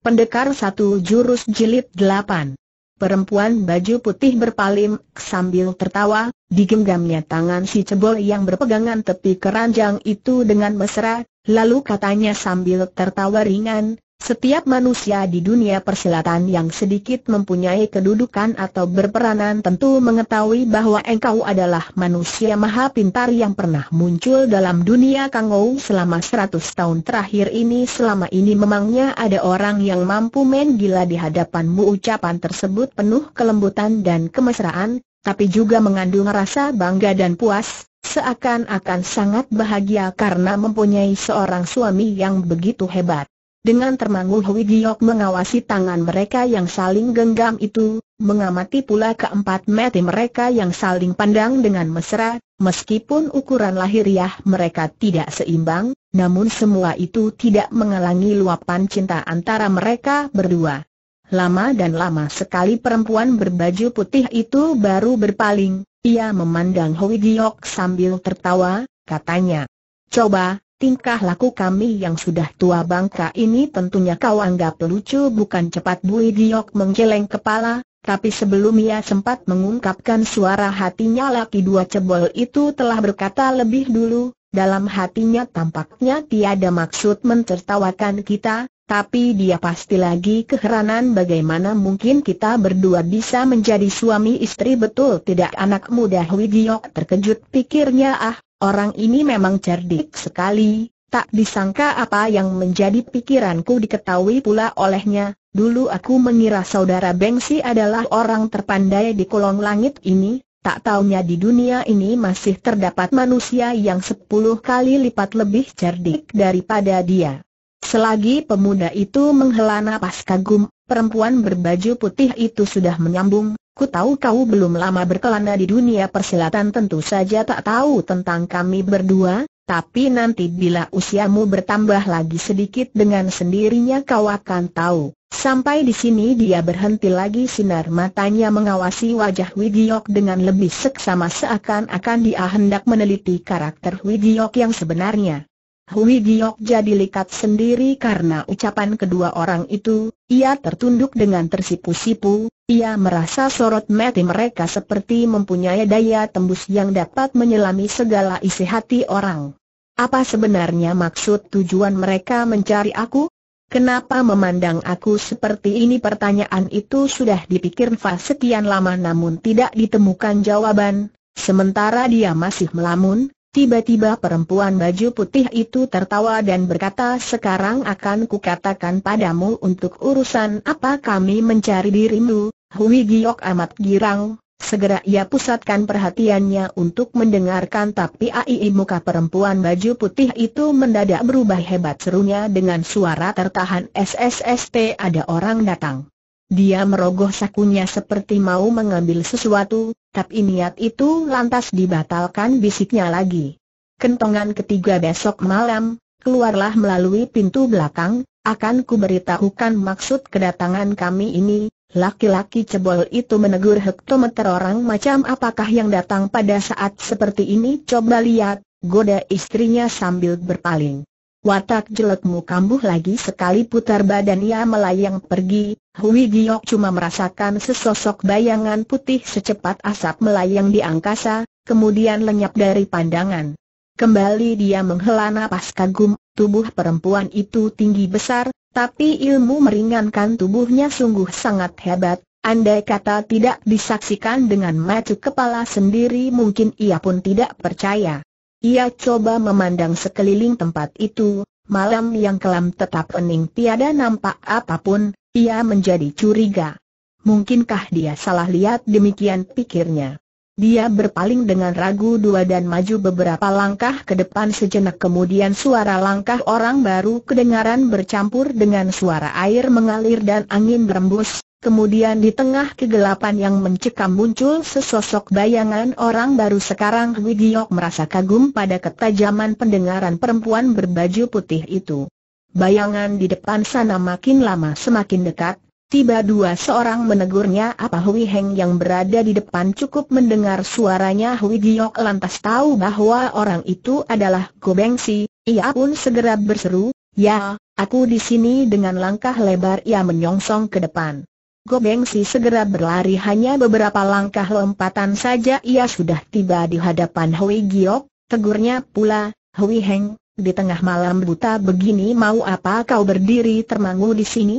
Pendekar satu jurus jilid delapan. Perempuan baju putih berpaling sambil tertawa, digenggamnya tangan si cebol yang berpegangan tepi keranjang itu dengan mesra, lalu katanya sambil tertawa ringan, setiap manusia di dunia persilatan yang sedikit mempunyai kedudukan atau berperanan tentu mengetahui bahwa engkau adalah manusia maha pintar yang pernah muncul dalam dunia Kangou selama seratus tahun terakhir ini selama ini memangnya ada orang yang mampu main gila di hadapanmu ucapan tersebut penuh kelembutan dan kemesraan, tapi juga mengandung rasa bangga dan puas, seakan-akan sangat bahagia karena mempunyai seorang suami yang begitu hebat. Dengan termangu Hui Giok mengawasi tangan mereka yang saling genggam itu, mengamati pula keempat mati mereka yang saling pandang dengan mesra, meskipun ukuran lahiriah mereka tidak seimbang, namun semua itu tidak menghalangi luapan cinta antara mereka berdua. Lama dan lama sekali perempuan berbaju putih itu baru berpaling, ia memandang Hui Giok sambil tertawa, katanya. Coba, Tingkah laku kami yang sudah tua bangka ini tentunya kau anggap lucu bukan cepat Bui Giok menggeleng kepala, tapi sebelum ia sempat mengungkapkan suara hatinya laki dua cebol itu telah berkata lebih dulu, dalam hatinya tampaknya tiada maksud mentertawakan kita, tapi dia pasti lagi keheranan bagaimana mungkin kita berdua bisa menjadi suami istri. Betul tidak anak muda Hui Giok terkejut pikirnya ah, Orang ini memang cerdik sekali, tak disangka apa yang menjadi pikiranku diketahui pula olehnya. Dulu aku mengira saudara Bengsi adalah orang terpandai di kolong langit ini, tak taunya di dunia ini masih terdapat manusia yang sepuluh kali lipat lebih cerdik daripada dia. Selagi pemuda itu menghela napas kagum, perempuan berbaju putih itu sudah menyambung, Ku tahu kau belum lama berkelana di dunia persilatan tentu saja tak tahu tentang kami berdua, tapi nanti bila usiamu bertambah lagi sedikit dengan sendirinya kau akan tahu. Sampai di sini dia berhenti lagi sinar matanya mengawasi wajah Wigiok dengan lebih seksama seakan-akan dia hendak meneliti karakter Wigiok yang sebenarnya. Hui Giok jadi likat sendiri karena ucapan kedua orang itu, ia tertunduk dengan tersipu-sipu, ia merasa sorot mati mereka seperti mempunyai daya tembus yang dapat menyelami segala isi hati orang. Apa sebenarnya maksud tujuan mereka mencari aku? Kenapa memandang aku seperti ini? Pertanyaan itu sudah dipikir Fa sekian lama namun tidak ditemukan jawaban, sementara dia masih melamun, Tiba-tiba perempuan baju putih itu tertawa dan berkata sekarang akan kukatakan padamu untuk urusan apa kami mencari dirimu, Hui Giok amat girang, segera ia pusatkan perhatiannya untuk mendengarkan tapi ai muka perempuan baju putih itu mendadak berubah hebat serunya dengan suara tertahan SSST ada orang datang. Dia merogoh sakunya seperti mau mengambil sesuatu, tapi niat itu lantas dibatalkan bisiknya lagi. Kentongan ketiga besok malam, keluarlah melalui pintu belakang, akan kuberitahukan maksud kedatangan kami ini. Laki-laki cebol itu menegur hektometer orang macam apakah yang datang pada saat seperti ini coba lihat, goda istrinya sambil berpaling. Watak jelekmu kambuh lagi sekali putar badan ia melayang pergi, Hui Giok cuma merasakan sesosok bayangan putih secepat asap melayang di angkasa, kemudian lenyap dari pandangan. Kembali dia menghela napas kagum, tubuh perempuan itu tinggi besar, tapi ilmu meringankan tubuhnya sungguh sangat hebat, andai kata tidak disaksikan dengan mata kepala sendiri mungkin ia pun tidak percaya. Ia coba memandang sekeliling tempat itu, malam yang kelam tetap hening tiada nampak apa pun, ia menjadi curiga. Mungkinkah dia salah lihat demikian pikirnya. Dia berpaling dengan ragu dua dan maju beberapa langkah ke depan sejenak kemudian suara langkah orang baru kedengaran bercampur dengan suara air mengalir dan angin berembus, Kemudian di tengah kegelapan yang mencekam muncul sesosok bayangan orang baru sekarang Wigiok merasa kagum pada ketajaman pendengaran perempuan berbaju putih itu. Bayangan di depan sana makin lama semakin dekat, tiba dua seorang menegurnya apa Hui Heng yang berada di depan cukup mendengar suaranya Hui Giok lantas tahu bahwa orang itu adalah Go Bengsi, ia pun segera berseru, Ya, aku di sini dengan langkah lebar ia menyongsong ke depan. Gobeng Si segera berlari hanya beberapa langkah lompatan saja ia sudah tiba di hadapan Hui Giok, tegurnya pula, Hui Heng, di tengah malam buta begini mau apa kau berdiri termangu di sini?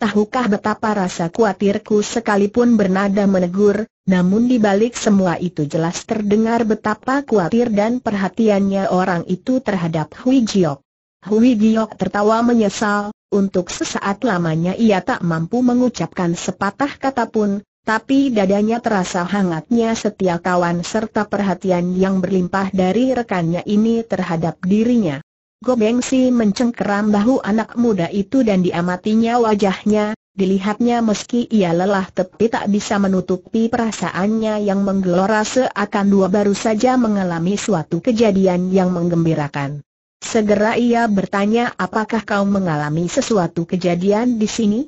Tahukah betapa rasa khawatirku sekalipun bernada menegur, namun di balik semua itu jelas terdengar betapa khawatir dan perhatiannya orang itu terhadap Hui Giok. Hui Giok tertawa menyesal, untuk sesaat lamanya ia tak mampu mengucapkan sepatah kata pun, tapi dadanya terasa hangatnya setia kawan serta perhatian yang berlimpah dari rekannya ini terhadap dirinya. Gobeng Si mencengkeram bahu anak muda itu dan diamatinya wajahnya, dilihatnya meski ia lelah tapi tak bisa menutupi perasaannya yang menggelora seakan dua baru saja mengalami suatu kejadian yang menggembirakan. Segera ia bertanya apakah kau mengalami sesuatu kejadian di sini?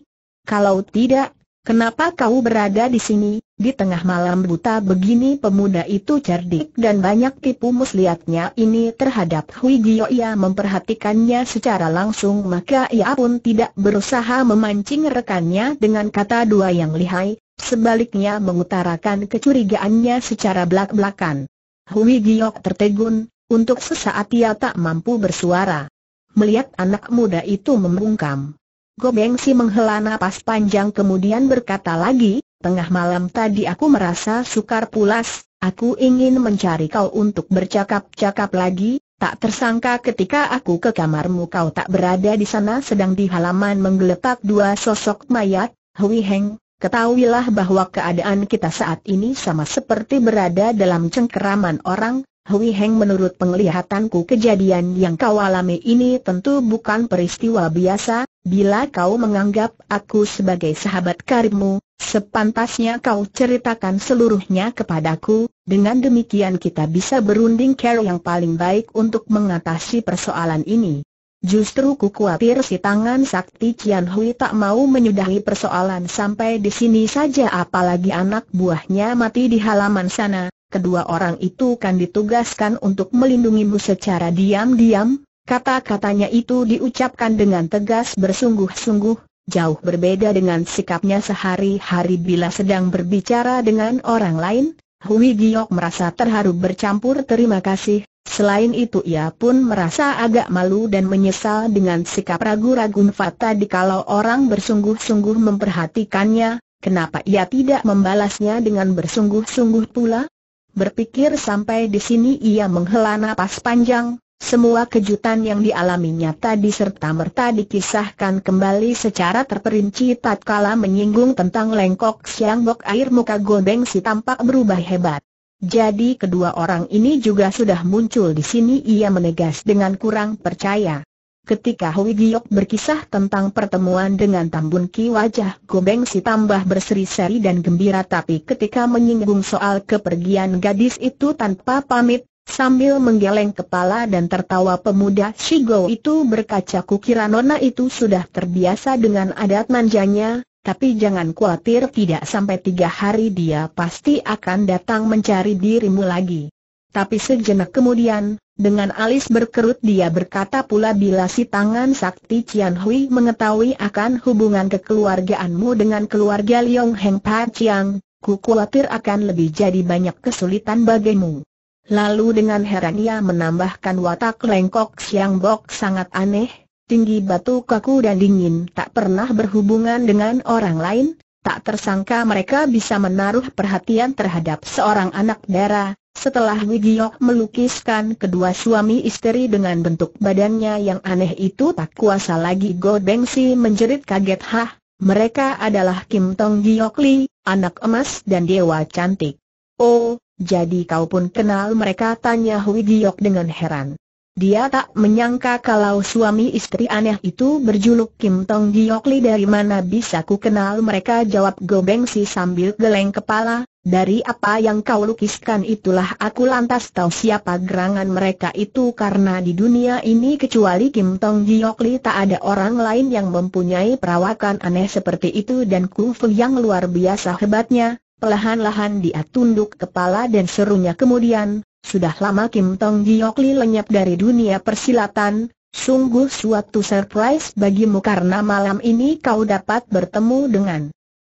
Kalau tidak, kenapa kau berada di sini, di tengah malam buta begini pemuda itu cerdik dan banyak tipu muslihatnya ini terhadap Hui Gio ia memperhatikannya secara langsung maka ia pun tidak berusaha memancing rekannya dengan kata dua yang lihai, sebaliknya mengutarakan kecurigaannya secara belak-belakan. Hui Giok tertegun, untuk sesaat ia tak mampu bersuara. Melihat anak muda itu membungkam. Gobeng si menghela napas panjang kemudian berkata lagi, tengah malam tadi aku merasa sukar pulas, aku ingin mencari kau untuk bercakap-cakap lagi, tak tersangka ketika aku ke kamarmu kau tak berada di sana sedang di halaman menggeletak dua sosok mayat, Hui Heng, ketahuilah bahwa keadaan kita saat ini sama seperti berada dalam cengkeraman orang, Hui Heng menurut penglihatanku kejadian yang kau alami ini tentu bukan peristiwa biasa, bila kau menganggap aku sebagai sahabat karibmu, sepantasnya kau ceritakan seluruhnya kepadaku, dengan demikian kita bisa berunding care yang paling baik untuk mengatasi persoalan ini. Justru ku khawatir si tangan sakti Cian Hui tak mau menyudahi persoalan sampai di sini saja apalagi anak buahnya mati di halaman sana, kedua orang itu kan ditugaskan untuk melindungimu secara diam-diam, kata-katanya itu diucapkan dengan tegas bersungguh-sungguh, jauh berbeda dengan sikapnya sehari-hari bila sedang berbicara dengan orang lain, Hui Giok merasa terharu bercampur terima kasih, selain itu ia pun merasa agak malu dan menyesal dengan sikap ragu-ragu Fata kalau orang bersungguh-sungguh memperhatikannya, kenapa ia tidak membalasnya dengan bersungguh-sungguh pula? Berpikir sampai di sini ia menghela napas panjang, semua kejutan yang dialaminya tadi serta-merta dikisahkan kembali secara terperinci tatkala menyinggung tentang lengkok siang bok air muka Gobeng si tampak berubah hebat. Jadi kedua orang ini juga sudah muncul di sini ia menegas dengan kurang percaya. Ketika Hui Giok berkisah tentang pertemuan dengan Tambun Ki wajah Gobeng si tambah berseri-seri dan gembira tapi ketika menyinggung soal kepergian gadis itu tanpa pamit, sambil menggeleng kepala dan tertawa pemuda Shigo itu berkaca kukira nona itu sudah terbiasa dengan adat manjanya, tapi jangan khawatir tidak sampai tiga hari dia pasti akan datang mencari dirimu lagi. Tapi sejenak kemudian, dengan alis berkerut dia berkata pula bila si tangan sakti Cian Hui mengetahui akan hubungan kekeluargaanmu dengan keluarga Liong Heng Pa Chiang, ku khawatir akan lebih jadi banyak kesulitan bagimu. Lalu dengan heran ia menambahkan watak lengkok Siang Bok sangat aneh, tinggi batu kaku dan dingin tak pernah berhubungan dengan orang lain, tak tersangka mereka bisa menaruh perhatian terhadap seorang anak darah, setelah Wigiok melukiskan kedua suami istri dengan bentuk badannya yang aneh itu tak kuasa lagi Go Beng Si menjerit kaget hah, mereka adalah Kim Tong Giok Li, anak emas dan dewa cantik. Oh, jadi kau pun kenal mereka tanya Hui dengan heran. Dia tak menyangka kalau suami istri aneh itu berjuluk Kim Tong Giok Li dari mana bisa ku kenal mereka? Jawab Go Beng Si sambil geleng kepala, dari apa yang kau lukiskan? Itulah aku lantas tahu siapa gerangan mereka itu. Karena di dunia ini kecuali Kim Tong Giok Li tak ada orang lain yang mempunyai perawakan aneh seperti itu. Dan kungfu yang luar biasa hebatnya. Perlahan-lahan dia tunduk kepala dan serunya kemudian, sudah lama Kim Tong Giok Li lenyap dari dunia persilatan, Sungguh suatu surprise bagimu karena malam ini kau dapat bertemu dengan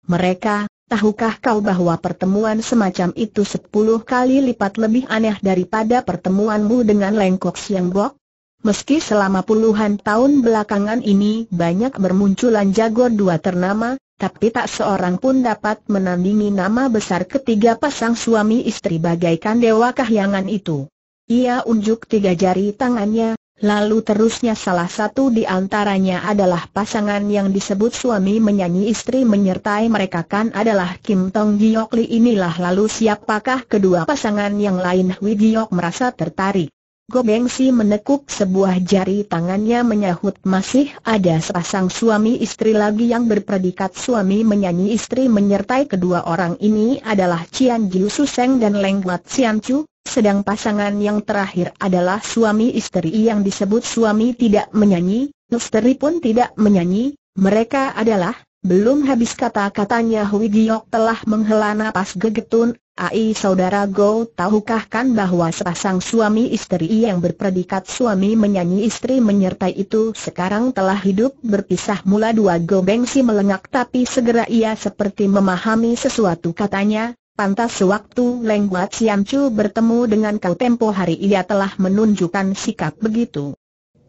mereka, tahukah kau bahwa pertemuan semacam itu sepuluh kali lipat lebih aneh daripada pertemuanmu dengan Lengkok Siang Bok? Meski selama puluhan tahun belakangan ini banyak bermunculan jago dua ternama, tapi tak seorang pun dapat menandingi nama besar ketiga pasang suami istri bagaikan dewa kahyangan itu. Ia unjuk tiga jari tangannya, Lalu terusnya salah satu di antaranya adalah pasangan yang disebut suami menyanyi istri menyertai mereka kan adalah Kim Tong Giok Li inilah lalu siapakah kedua pasangan yang lain Hui Giok merasa tertarik. Go Beng Si menekuk sebuah jari tangannya menyahut masih ada sepasang suami istri lagi yang berpredikat suami menyanyi istri menyertai kedua orang ini adalah Cian Jiu Suseng dan Leng Wat Sian Chu, sedang pasangan yang terakhir adalah suami istri yang disebut suami tidak menyanyi, istri pun tidak menyanyi, mereka adalah, belum habis kata-katanya Hui Giok telah menghela napas gegetun, Ai saudara Go tahukah kan bahwa sepasang suami istri yang berpredikat suami menyanyi istri menyertai itu sekarang telah hidup berpisah mula dua Go Bengsi melengak tapi segera ia seperti memahami sesuatu katanya, Pantas sewaktu Leng Wat Siam Chu bertemu dengan kau tempo hari ia telah menunjukkan sikap begitu.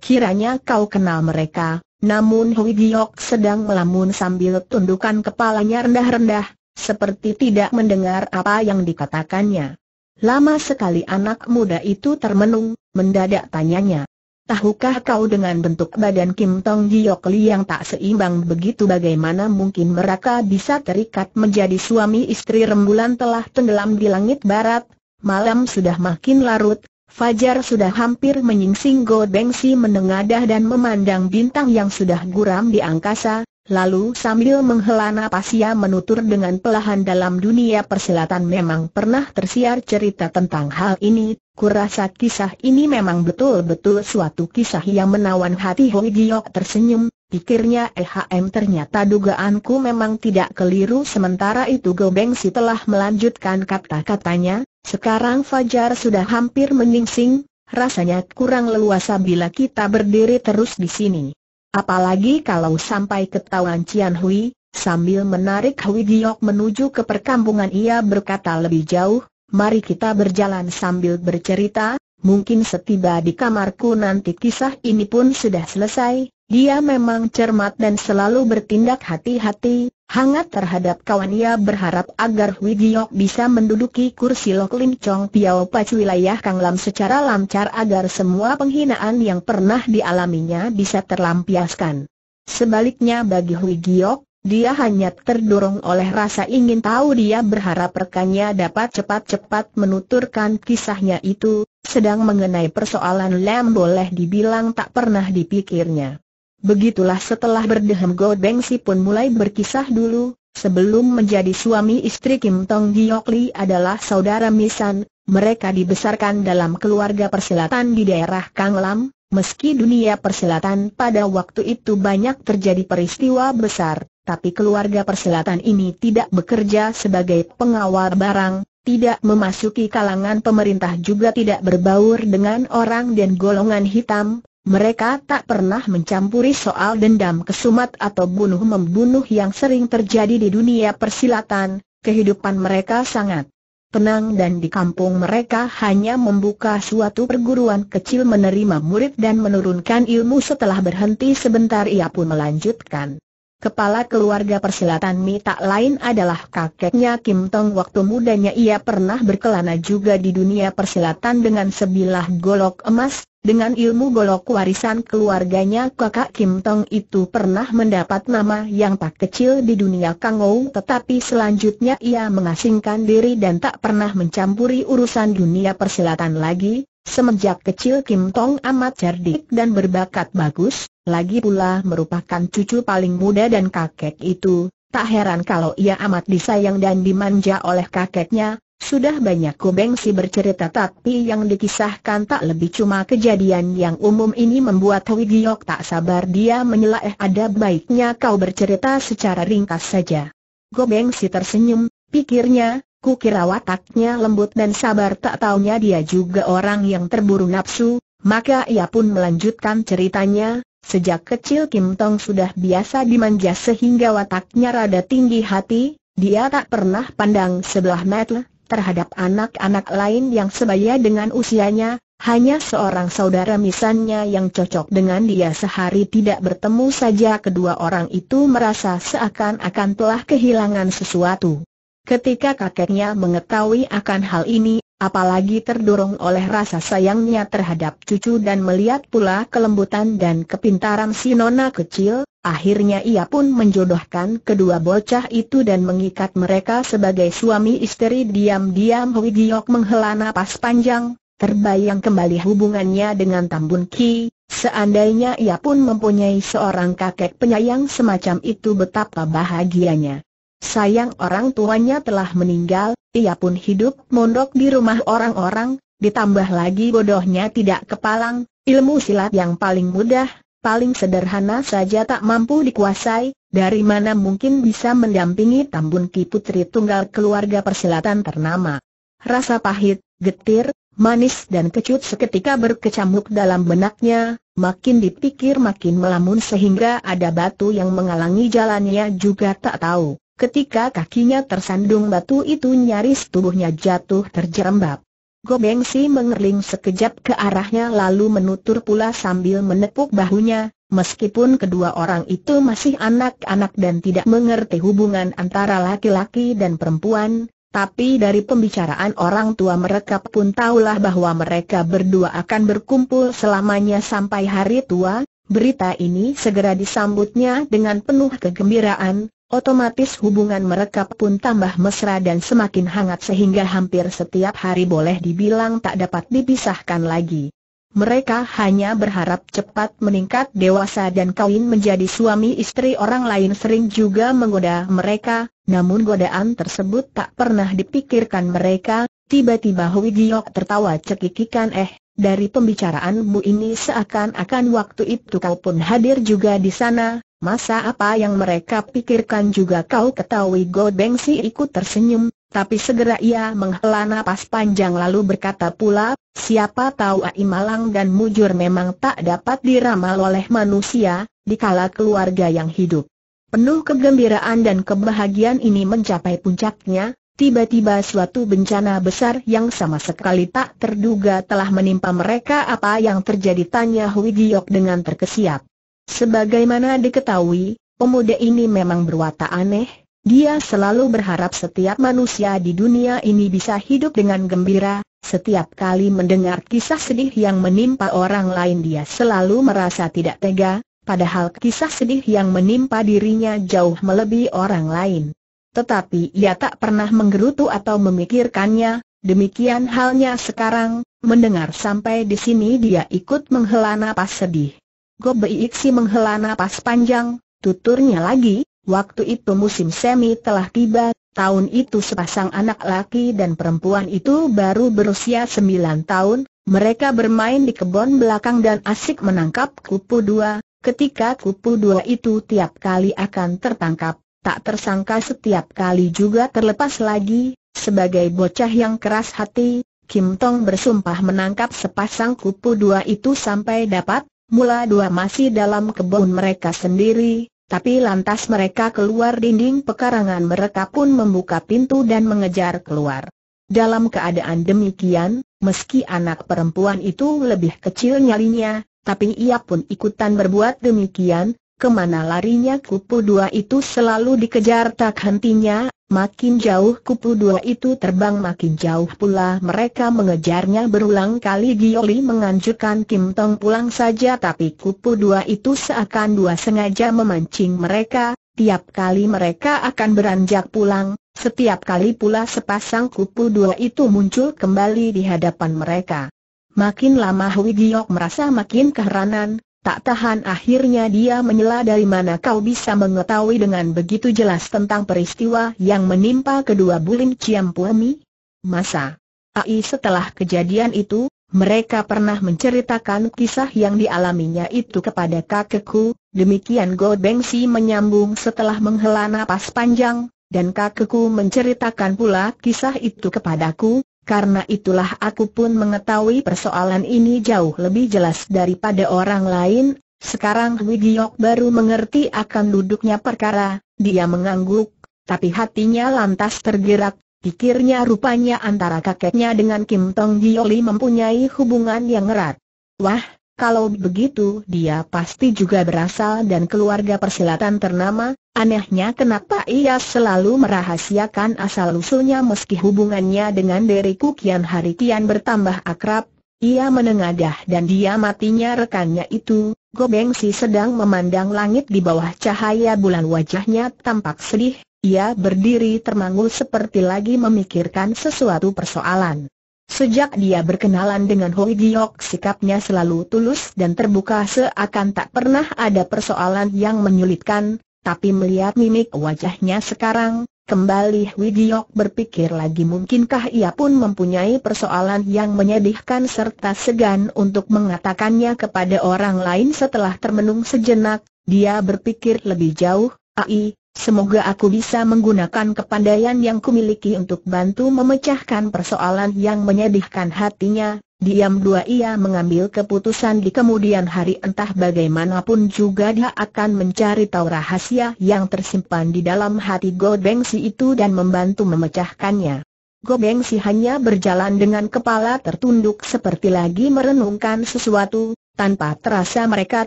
Kiranya kau kenal mereka, namun Hui Giok sedang melamun sambil tundukkan kepalanya rendah-rendah, seperti tidak mendengar apa yang dikatakannya. Lama sekali anak muda itu termenung, mendadak tanyanya. Tahukah kau dengan bentuk badan Kim Tong Giok Li yang tak seimbang begitu bagaimana mungkin mereka bisa terikat menjadi suami istri rembulan telah tenggelam di langit barat, malam sudah makin larut, Fajar sudah hampir menyingsing Go Bengsi menengadah dan memandang bintang yang sudah guram di angkasa, Lalu sambil menghela napas ia menutur dengan pelahan dalam dunia persilatan memang pernah tersiar cerita tentang hal ini, kurasa kisah ini memang betul-betul suatu kisah yang menawan hati Hoi Giok tersenyum, pikirnya EHM ternyata dugaanku memang tidak keliru sementara itu Gobeng si telah melanjutkan kata-katanya, sekarang Fajar sudah hampir menyingsing, rasanya kurang leluasa bila kita berdiri terus di sini. Apalagi kalau sampai ketahuan Cian Hui, sambil menarik Hui Giok menuju ke perkampungan ia berkata lebih jauh, mari kita berjalan sambil bercerita, mungkin setiba di kamarku nanti kisah ini pun sudah selesai, dia memang cermat dan selalu bertindak hati-hati, hangat terhadap kawan ia berharap agar Hui Giok bisa menduduki kursi Lok Lim Chong Piao Pac wilayah Kang Lam secara lancar agar semua penghinaan yang pernah dialaminya bisa terlampiaskan. Sebaliknya bagi Hui Giok, dia hanya terdorong oleh rasa ingin tahu dia berharap rekannya dapat cepat-cepat menuturkan kisahnya itu, sedang mengenai persoalan Lam boleh dibilang tak pernah dipikirnya. Begitulah setelah berdehem Go Beng Si pun mulai berkisah dulu, sebelum menjadi suami istri Kim Tong Giok Li adalah saudara Misan, mereka dibesarkan dalam keluarga persilatan di daerah Kang Lam, meski dunia persilatan pada waktu itu banyak terjadi peristiwa besar, tapi keluarga persilatan ini tidak bekerja sebagai pengawal barang, tidak memasuki kalangan pemerintah juga tidak berbaur dengan orang dan golongan hitam, mereka tak pernah mencampuri soal dendam kesumat atau bunuh-membunuh yang sering terjadi di dunia persilatan, kehidupan mereka sangat tenang dan di kampung mereka hanya membuka suatu perguruan kecil menerima murid dan menurunkan ilmu setelah berhenti sebentar ia pun melanjutkan. Kepala keluarga persilatan Mi tak lain adalah kakeknya Kim Tong. Waktu mudanya ia pernah berkelana juga di dunia persilatan dengan sebilah golok emas, dengan ilmu golok warisan keluarganya kakak Kim Tong itu pernah mendapat nama yang tak kecil di dunia Kangou tetapi selanjutnya ia mengasingkan diri dan tak pernah mencampuri urusan dunia persilatan lagi, Semenjak kecil Kim Tong amat cerdik dan berbakat bagus, lagi pula merupakan cucu paling muda dan kakek itu, tak heran kalau ia amat disayang dan dimanja oleh kakeknya, sudah banyak kubengsi bercerita tapi yang dikisahkan tak lebih cuma kejadian yang umum ini membuat Hui Giok tak sabar dia menyela eh ada baiknya kau bercerita secara ringkas saja. Gobengsi tersenyum, pikirnya, Kukira wataknya lembut dan sabar tak taunya dia juga orang yang terburu nafsu, Maka ia pun melanjutkan ceritanya, sejak kecil Kim Tong sudah biasa dimanja sehingga wataknya rada tinggi hati, dia tak pernah pandang sebelah mata terhadap anak-anak lain yang sebaya dengan usianya, hanya seorang saudara misalnya yang cocok dengan dia sehari tidak bertemu saja kedua orang itu merasa seakan-akan telah kehilangan sesuatu. Ketika kakeknya mengetahui akan hal ini, apalagi terdorong oleh rasa sayangnya terhadap cucu dan melihat pula kelembutan dan kepintaran si nona kecil, akhirnya ia pun menjodohkan kedua bocah itu dan mengikat mereka sebagai suami istri diam-diam Hui Giok menghela napas panjang, terbayang kembali hubungannya dengan Tambun Ki, seandainya ia pun mempunyai seorang kakek penyayang semacam itu betapa bahagianya. Sayang orang tuanya telah meninggal, ia pun hidup mondok di rumah orang-orang, ditambah lagi bodohnya tidak kepalang, ilmu silat yang paling mudah, paling sederhana saja tak mampu dikuasai, dari mana mungkin bisa mendampingi Tambun Ki Putri tunggal keluarga persilatan ternama. Rasa pahit, getir, manis dan kecut seketika berkecamuk dalam benaknya, makin dipikir makin melamun sehingga ada batu yang menghalangi jalannya juga tak tahu. Ketika kakinya tersandung batu itu nyaris tubuhnya jatuh terjerembab. Gobengsi mengerling sekejap ke arahnya lalu menutur pula sambil menepuk bahunya, meskipun kedua orang itu masih anak-anak dan tidak mengerti hubungan antara laki-laki dan perempuan, tapi dari pembicaraan orang tua mereka pun tahulah bahwa mereka berdua akan berkumpul selamanya sampai hari tua, berita ini segera disambutnya dengan penuh kegembiraan, Otomatis hubungan mereka pun tambah mesra dan semakin hangat sehingga hampir setiap hari boleh dibilang tak dapat dipisahkan lagi. Mereka hanya berharap cepat meningkat dewasa dan kawin menjadi suami istri orang lain sering juga menggoda mereka, namun godaan tersebut tak pernah dipikirkan mereka, tiba-tiba Hui Giok tertawa cekikikan eh, dari pembicaraanmu ini seakan-akan waktu itu kau pun hadir juga di sana, Masa apa yang mereka pikirkan juga kau ketahui God Bengsi ikut tersenyum, tapi segera ia menghela napas panjang lalu berkata pula, siapa tahu Ai Malang dan Mujur memang tak dapat diramal oleh manusia, dikala keluarga yang hidup. Penuh kegembiraan dan kebahagiaan ini mencapai puncaknya, tiba-tiba suatu bencana besar yang sama sekali tak terduga telah menimpa mereka apa yang terjadi tanya Hui Giok dengan terkesiap. Sebagaimana diketahui, pemuda ini memang berwatak aneh, dia selalu berharap setiap manusia di dunia ini bisa hidup dengan gembira, setiap kali mendengar kisah sedih yang menimpa orang lain dia selalu merasa tidak tega, padahal kisah sedih yang menimpa dirinya jauh melebihi orang lain. Tetapi ia tak pernah menggerutu atau memikirkannya, demikian halnya sekarang, mendengar sampai di sini dia ikut menghela napas sedih. Gobi Iksi menghela napas panjang, tuturnya lagi, waktu itu musim semi telah tiba, tahun itu sepasang anak laki dan perempuan itu baru berusia sembilan tahun, mereka bermain di kebun belakang dan asik menangkap kupu dua, ketika kupu dua itu tiap kali akan tertangkap, tak tersangka setiap kali juga terlepas lagi, sebagai bocah yang keras hati, Kim Tong bersumpah menangkap sepasang kupu dua itu sampai dapat, Mula dua masih dalam kebun mereka sendiri, tapi lantas mereka keluar dinding pekarangan mereka pun membuka pintu dan mengejar keluar. Dalam keadaan demikian, meski anak perempuan itu lebih kecil nyalinya, tapi ia pun ikutan berbuat demikian, ke mana larinya kupu dua itu selalu dikejar tak hentinya, Makin jauh kupu dua itu terbang makin jauh pula mereka mengejarnya berulang kali Gioli menganjurkan Kim Tong pulang saja tapi kupu dua itu seakan dua sengaja memancing mereka, tiap kali mereka akan beranjak pulang, setiap kali pula sepasang kupu dua itu muncul kembali di hadapan mereka. Makin lama Hui Giok merasa makin keheranan, Tak tahan akhirnya dia menyela dari mana kau bisa mengetahui dengan begitu jelas tentang peristiwa yang menimpa kedua bulin Ciampuemi? Masa? Ai setelah kejadian itu, mereka pernah menceritakan kisah yang dialaminya itu kepada kakekku, demikian Go Bengsi menyambung setelah menghela napas panjang, dan kakekku menceritakan pula kisah itu kepadaku, karena itulah aku pun mengetahui persoalan ini jauh lebih jelas daripada orang lain. Sekarang Wigiok baru mengerti akan duduknya perkara, dia mengangguk, tapi hatinya lantas tergerak, pikirnya rupanya antara kakeknya dengan Kim Tong Gioli mempunyai hubungan yang erat. Wah, kalau begitu dia pasti juga berasal dan keluarga persilatan ternama, Anehnya kenapa ia selalu merahasiakan asal-usulnya meski hubungannya dengan diriku kian hari kian bertambah akrab, ia menengadah dan dia matinya rekannya itu, Gobengsi sedang memandang langit di bawah cahaya bulan wajahnya tampak sedih, ia berdiri termangu seperti lagi memikirkan sesuatu persoalan. Sejak dia berkenalan dengan Hoi Giok sikapnya selalu tulus dan terbuka seakan tak pernah ada persoalan yang menyulitkan, tapi melihat mimik wajahnya sekarang, kembali Widiok berpikir lagi mungkinkah ia pun mempunyai persoalan yang menyedihkan serta segan untuk mengatakannya kepada orang lain setelah termenung sejenak, dia berpikir lebih jauh, Ai, semoga aku bisa menggunakan kepandaian yang kumiliki untuk bantu memecahkan persoalan yang menyedihkan hatinya, Diam dua ia mengambil keputusan di kemudian hari. Entah bagaimanapun juga dia akan mencari tahu rahasia yang tersimpan di dalam hati Go Bengsi itu dan membantu memecahkannya. Go Bengsi hanya berjalan dengan kepala tertunduk seperti lagi merenungkan sesuatu, tanpa terasa mereka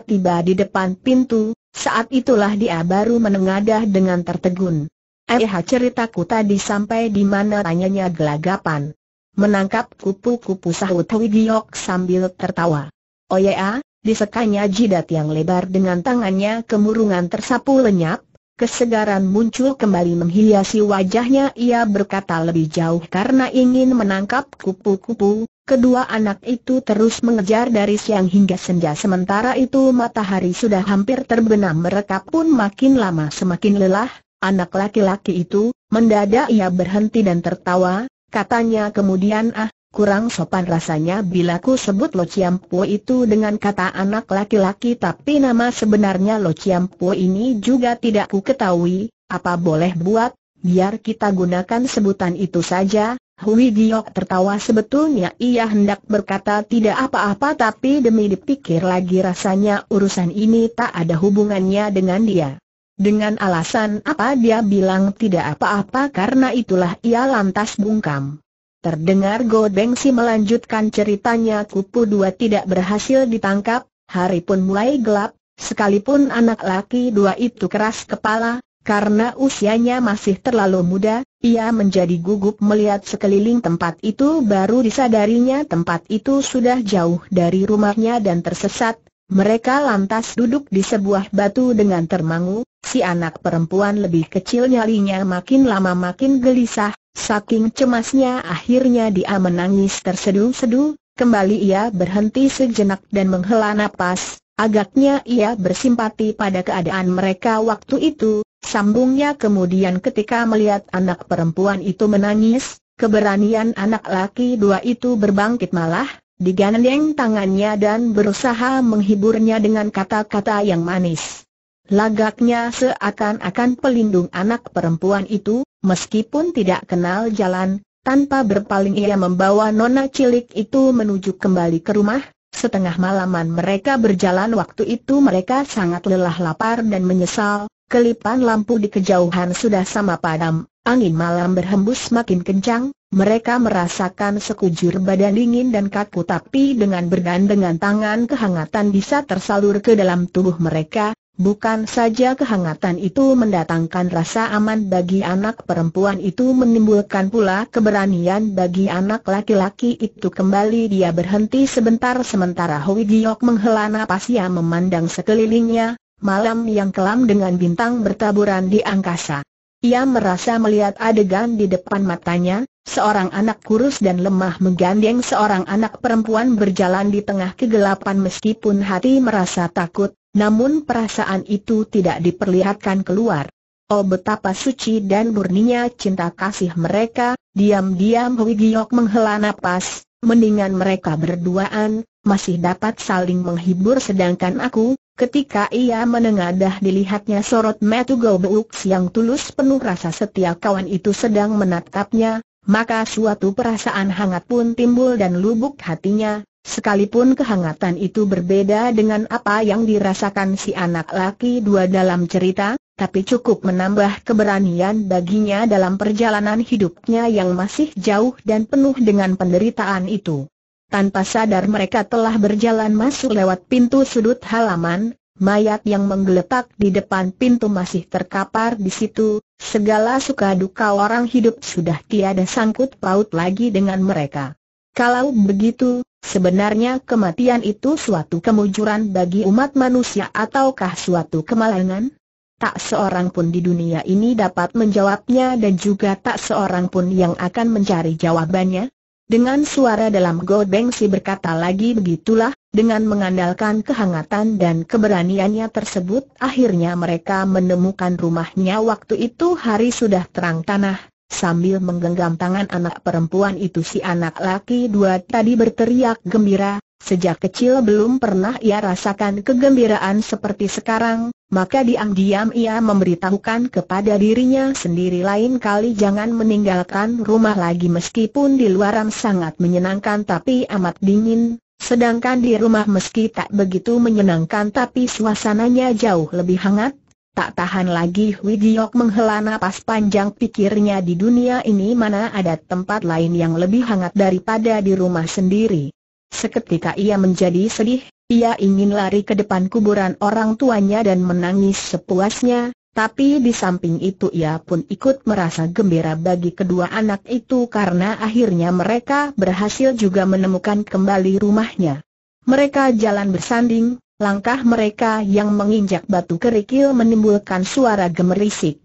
tiba di depan pintu, saat itulah dia baru menengadah dengan tertegun. Eh ceritaku tadi sampai di mana? Tanyanya gelagapan. Menangkap kupu-kupu sahut Giok sambil tertawa. Oh ya, disekanya jidat yang lebar dengan tangannya kemurungan tersapu lenyap, kesegaran muncul kembali menghiasi wajahnya. Ia berkata lebih jauh karena ingin menangkap kupu-kupu, kedua anak itu terus mengejar dari siang hingga senja sementara itu matahari sudah hampir terbenam mereka pun makin lama semakin lelah, anak laki-laki itu, mendadak ia berhenti dan tertawa, Katanya kemudian ah, kurang sopan rasanya bila ku sebut Lo Chiampo itu dengan kata anak laki-laki tapi nama sebenarnya Lo Chiampo ini juga tidak ku ketahui, apa boleh buat, biar kita gunakan sebutan itu saja. Hui Giok tertawa sebetulnya ia hendak berkata tidak apa-apa tapi demi dipikir lagi rasanya urusan ini tak ada hubungannya dengan dia. Dengan alasan apa dia bilang tidak apa-apa karena itulah ia lantas bungkam. Terdengar Go Bengsi melanjutkan ceritanya kupu dua tidak berhasil ditangkap, hari pun mulai gelap, sekalipun anak laki dua itu keras kepala, karena usianya masih terlalu muda, ia menjadi gugup melihat sekeliling tempat itu baru disadarinya tempat itu sudah jauh dari rumahnya dan tersesat, mereka lantas duduk di sebuah batu dengan termangu, si anak perempuan lebih kecil nyalinya makin lama makin gelisah, saking cemasnya akhirnya dia menangis terseduh-seduh, kembali ia berhenti sejenak dan menghela napas, agaknya ia bersimpati pada keadaan mereka waktu itu, sambungnya kemudian ketika melihat anak perempuan itu menangis, keberanian anak laki dua itu berbangkit malah, digandeng tangannya dan berusaha menghiburnya dengan kata-kata yang manis. Lagaknya seakan-akan pelindung anak perempuan itu, meskipun tidak kenal jalan, tanpa berpaling ia membawa nona cilik itu menuju kembali ke rumah, setengah malaman mereka berjalan waktu itu mereka sangat lelah lapar dan menyesal, kelipan lampu di kejauhan sudah sama padam, angin malam berhembus makin kencang, mereka merasakan sekujur badan dingin dan kaku tapi dengan bergandengan tangan kehangatan bisa tersalur ke dalam tubuh mereka, bukan saja kehangatan itu mendatangkan rasa aman bagi anak perempuan itu menimbulkan pula keberanian bagi anak laki-laki itu. Kembali dia berhenti sebentar sementara Hui Giok menghela napas ia memandang sekelilingnya, malam yang kelam dengan bintang bertaburan di angkasa. Ia merasa melihat adegan di depan matanya, Seorang anak kurus dan lemah menggandeng seorang anak perempuan berjalan di tengah kegelapan meskipun hati merasa takut, namun perasaan itu tidak diperlihatkan keluar. Oh betapa suci dan murninya cinta kasih mereka, diam-diam Hui Giok menghela napas, mendingan mereka berduaan, masih dapat saling menghibur sedangkan aku, ketika ia menengadah dilihatnya sorot metu Gobeuks yang tulus penuh rasa setia kawan itu sedang menatapnya, maka suatu perasaan hangat pun timbul dan lubuk hatinya, sekalipun kehangatan itu berbeda dengan apa yang dirasakan si anak laki dua dalam cerita, tapi cukup menambah keberanian baginya dalam perjalanan hidupnya yang masih jauh dan penuh dengan penderitaan itu. Tanpa sadar mereka telah berjalan masuk lewat pintu sudut halaman, Mayat yang menggeletak di depan pintu masih terkapar di situ, segala suka duka orang hidup sudah tiada sangkut paut lagi dengan mereka. Kalau begitu, sebenarnya kematian itu suatu kemujuran bagi umat manusia ataukah suatu kemalangan? Tak seorang pun di dunia ini dapat menjawabnya dan juga tak seorang pun yang akan mencari jawabannya. Dengan suara dalam Go Beng Si berkata lagi begitulah, dengan mengandalkan kehangatan dan keberaniannya tersebut akhirnya mereka menemukan rumahnya. Waktu itu hari sudah terang tanah, sambil menggenggam tangan anak perempuan itu si anak laki dua tadi berteriak gembira, Sejak kecil belum pernah ia rasakan kegembiraan seperti sekarang, maka diam-diam ia memberitahukan kepada dirinya sendiri lain kali jangan meninggalkan rumah lagi meskipun di luaran sangat menyenangkan tapi amat dingin, sedangkan di rumah meski tak begitu menyenangkan tapi suasananya jauh lebih hangat. Tak tahan lagi Wigiok menghela napas panjang pikirnya di dunia ini mana ada tempat lain yang lebih hangat daripada di rumah sendiri. Seketika ia menjadi sedih, ia ingin lari ke depan kuburan orang tuanya dan menangis sepuasnya, tapi di samping itu ia pun ikut merasa gembira bagi kedua anak itu karena akhirnya mereka berhasil juga menemukan kembali rumahnya. Mereka jalan bersanding, langkah mereka yang menginjak batu kerikil menimbulkan suara gemerisik.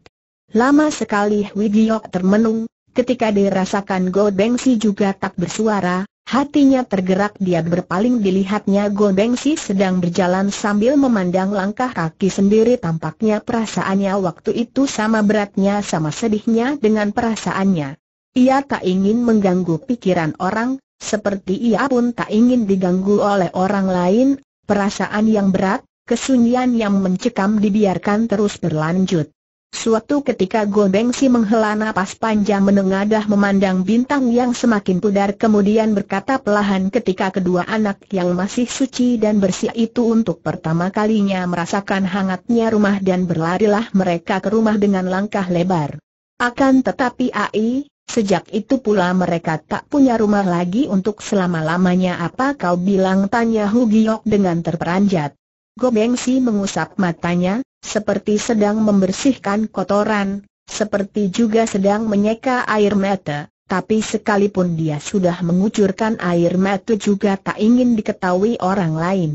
Lama sekali Wigiok termenung, ketika dirasakan Go Bengsi juga tak bersuara, Hatinya tergerak dia berpaling dilihatnya Go Bengsi sedang berjalan sambil memandang langkah kaki sendiri tampaknya perasaannya waktu itu sama beratnya sama sedihnya dengan perasaannya. Ia tak ingin mengganggu pikiran orang, seperti ia pun tak ingin diganggu oleh orang lain, perasaan yang berat, kesunyian yang mencekam dibiarkan terus berlanjut. Suatu ketika Go Si menghela napas panjang menengadah memandang bintang yang semakin pudar kemudian berkata pelahan ketika kedua anak yang masih suci dan bersih itu untuk pertama kalinya merasakan hangatnya rumah dan berlarilah mereka ke rumah dengan langkah lebar. Akan tetapi Ai, sejak itu pula mereka tak punya rumah lagi untuk selama-lamanya apa kau bilang tanya Hu Giok dengan terperanjat. Go Si mengusap matanya, seperti sedang membersihkan kotoran, seperti juga sedang menyeka air mata, tapi sekalipun dia sudah mengucurkan air mata juga tak ingin diketahui orang lain.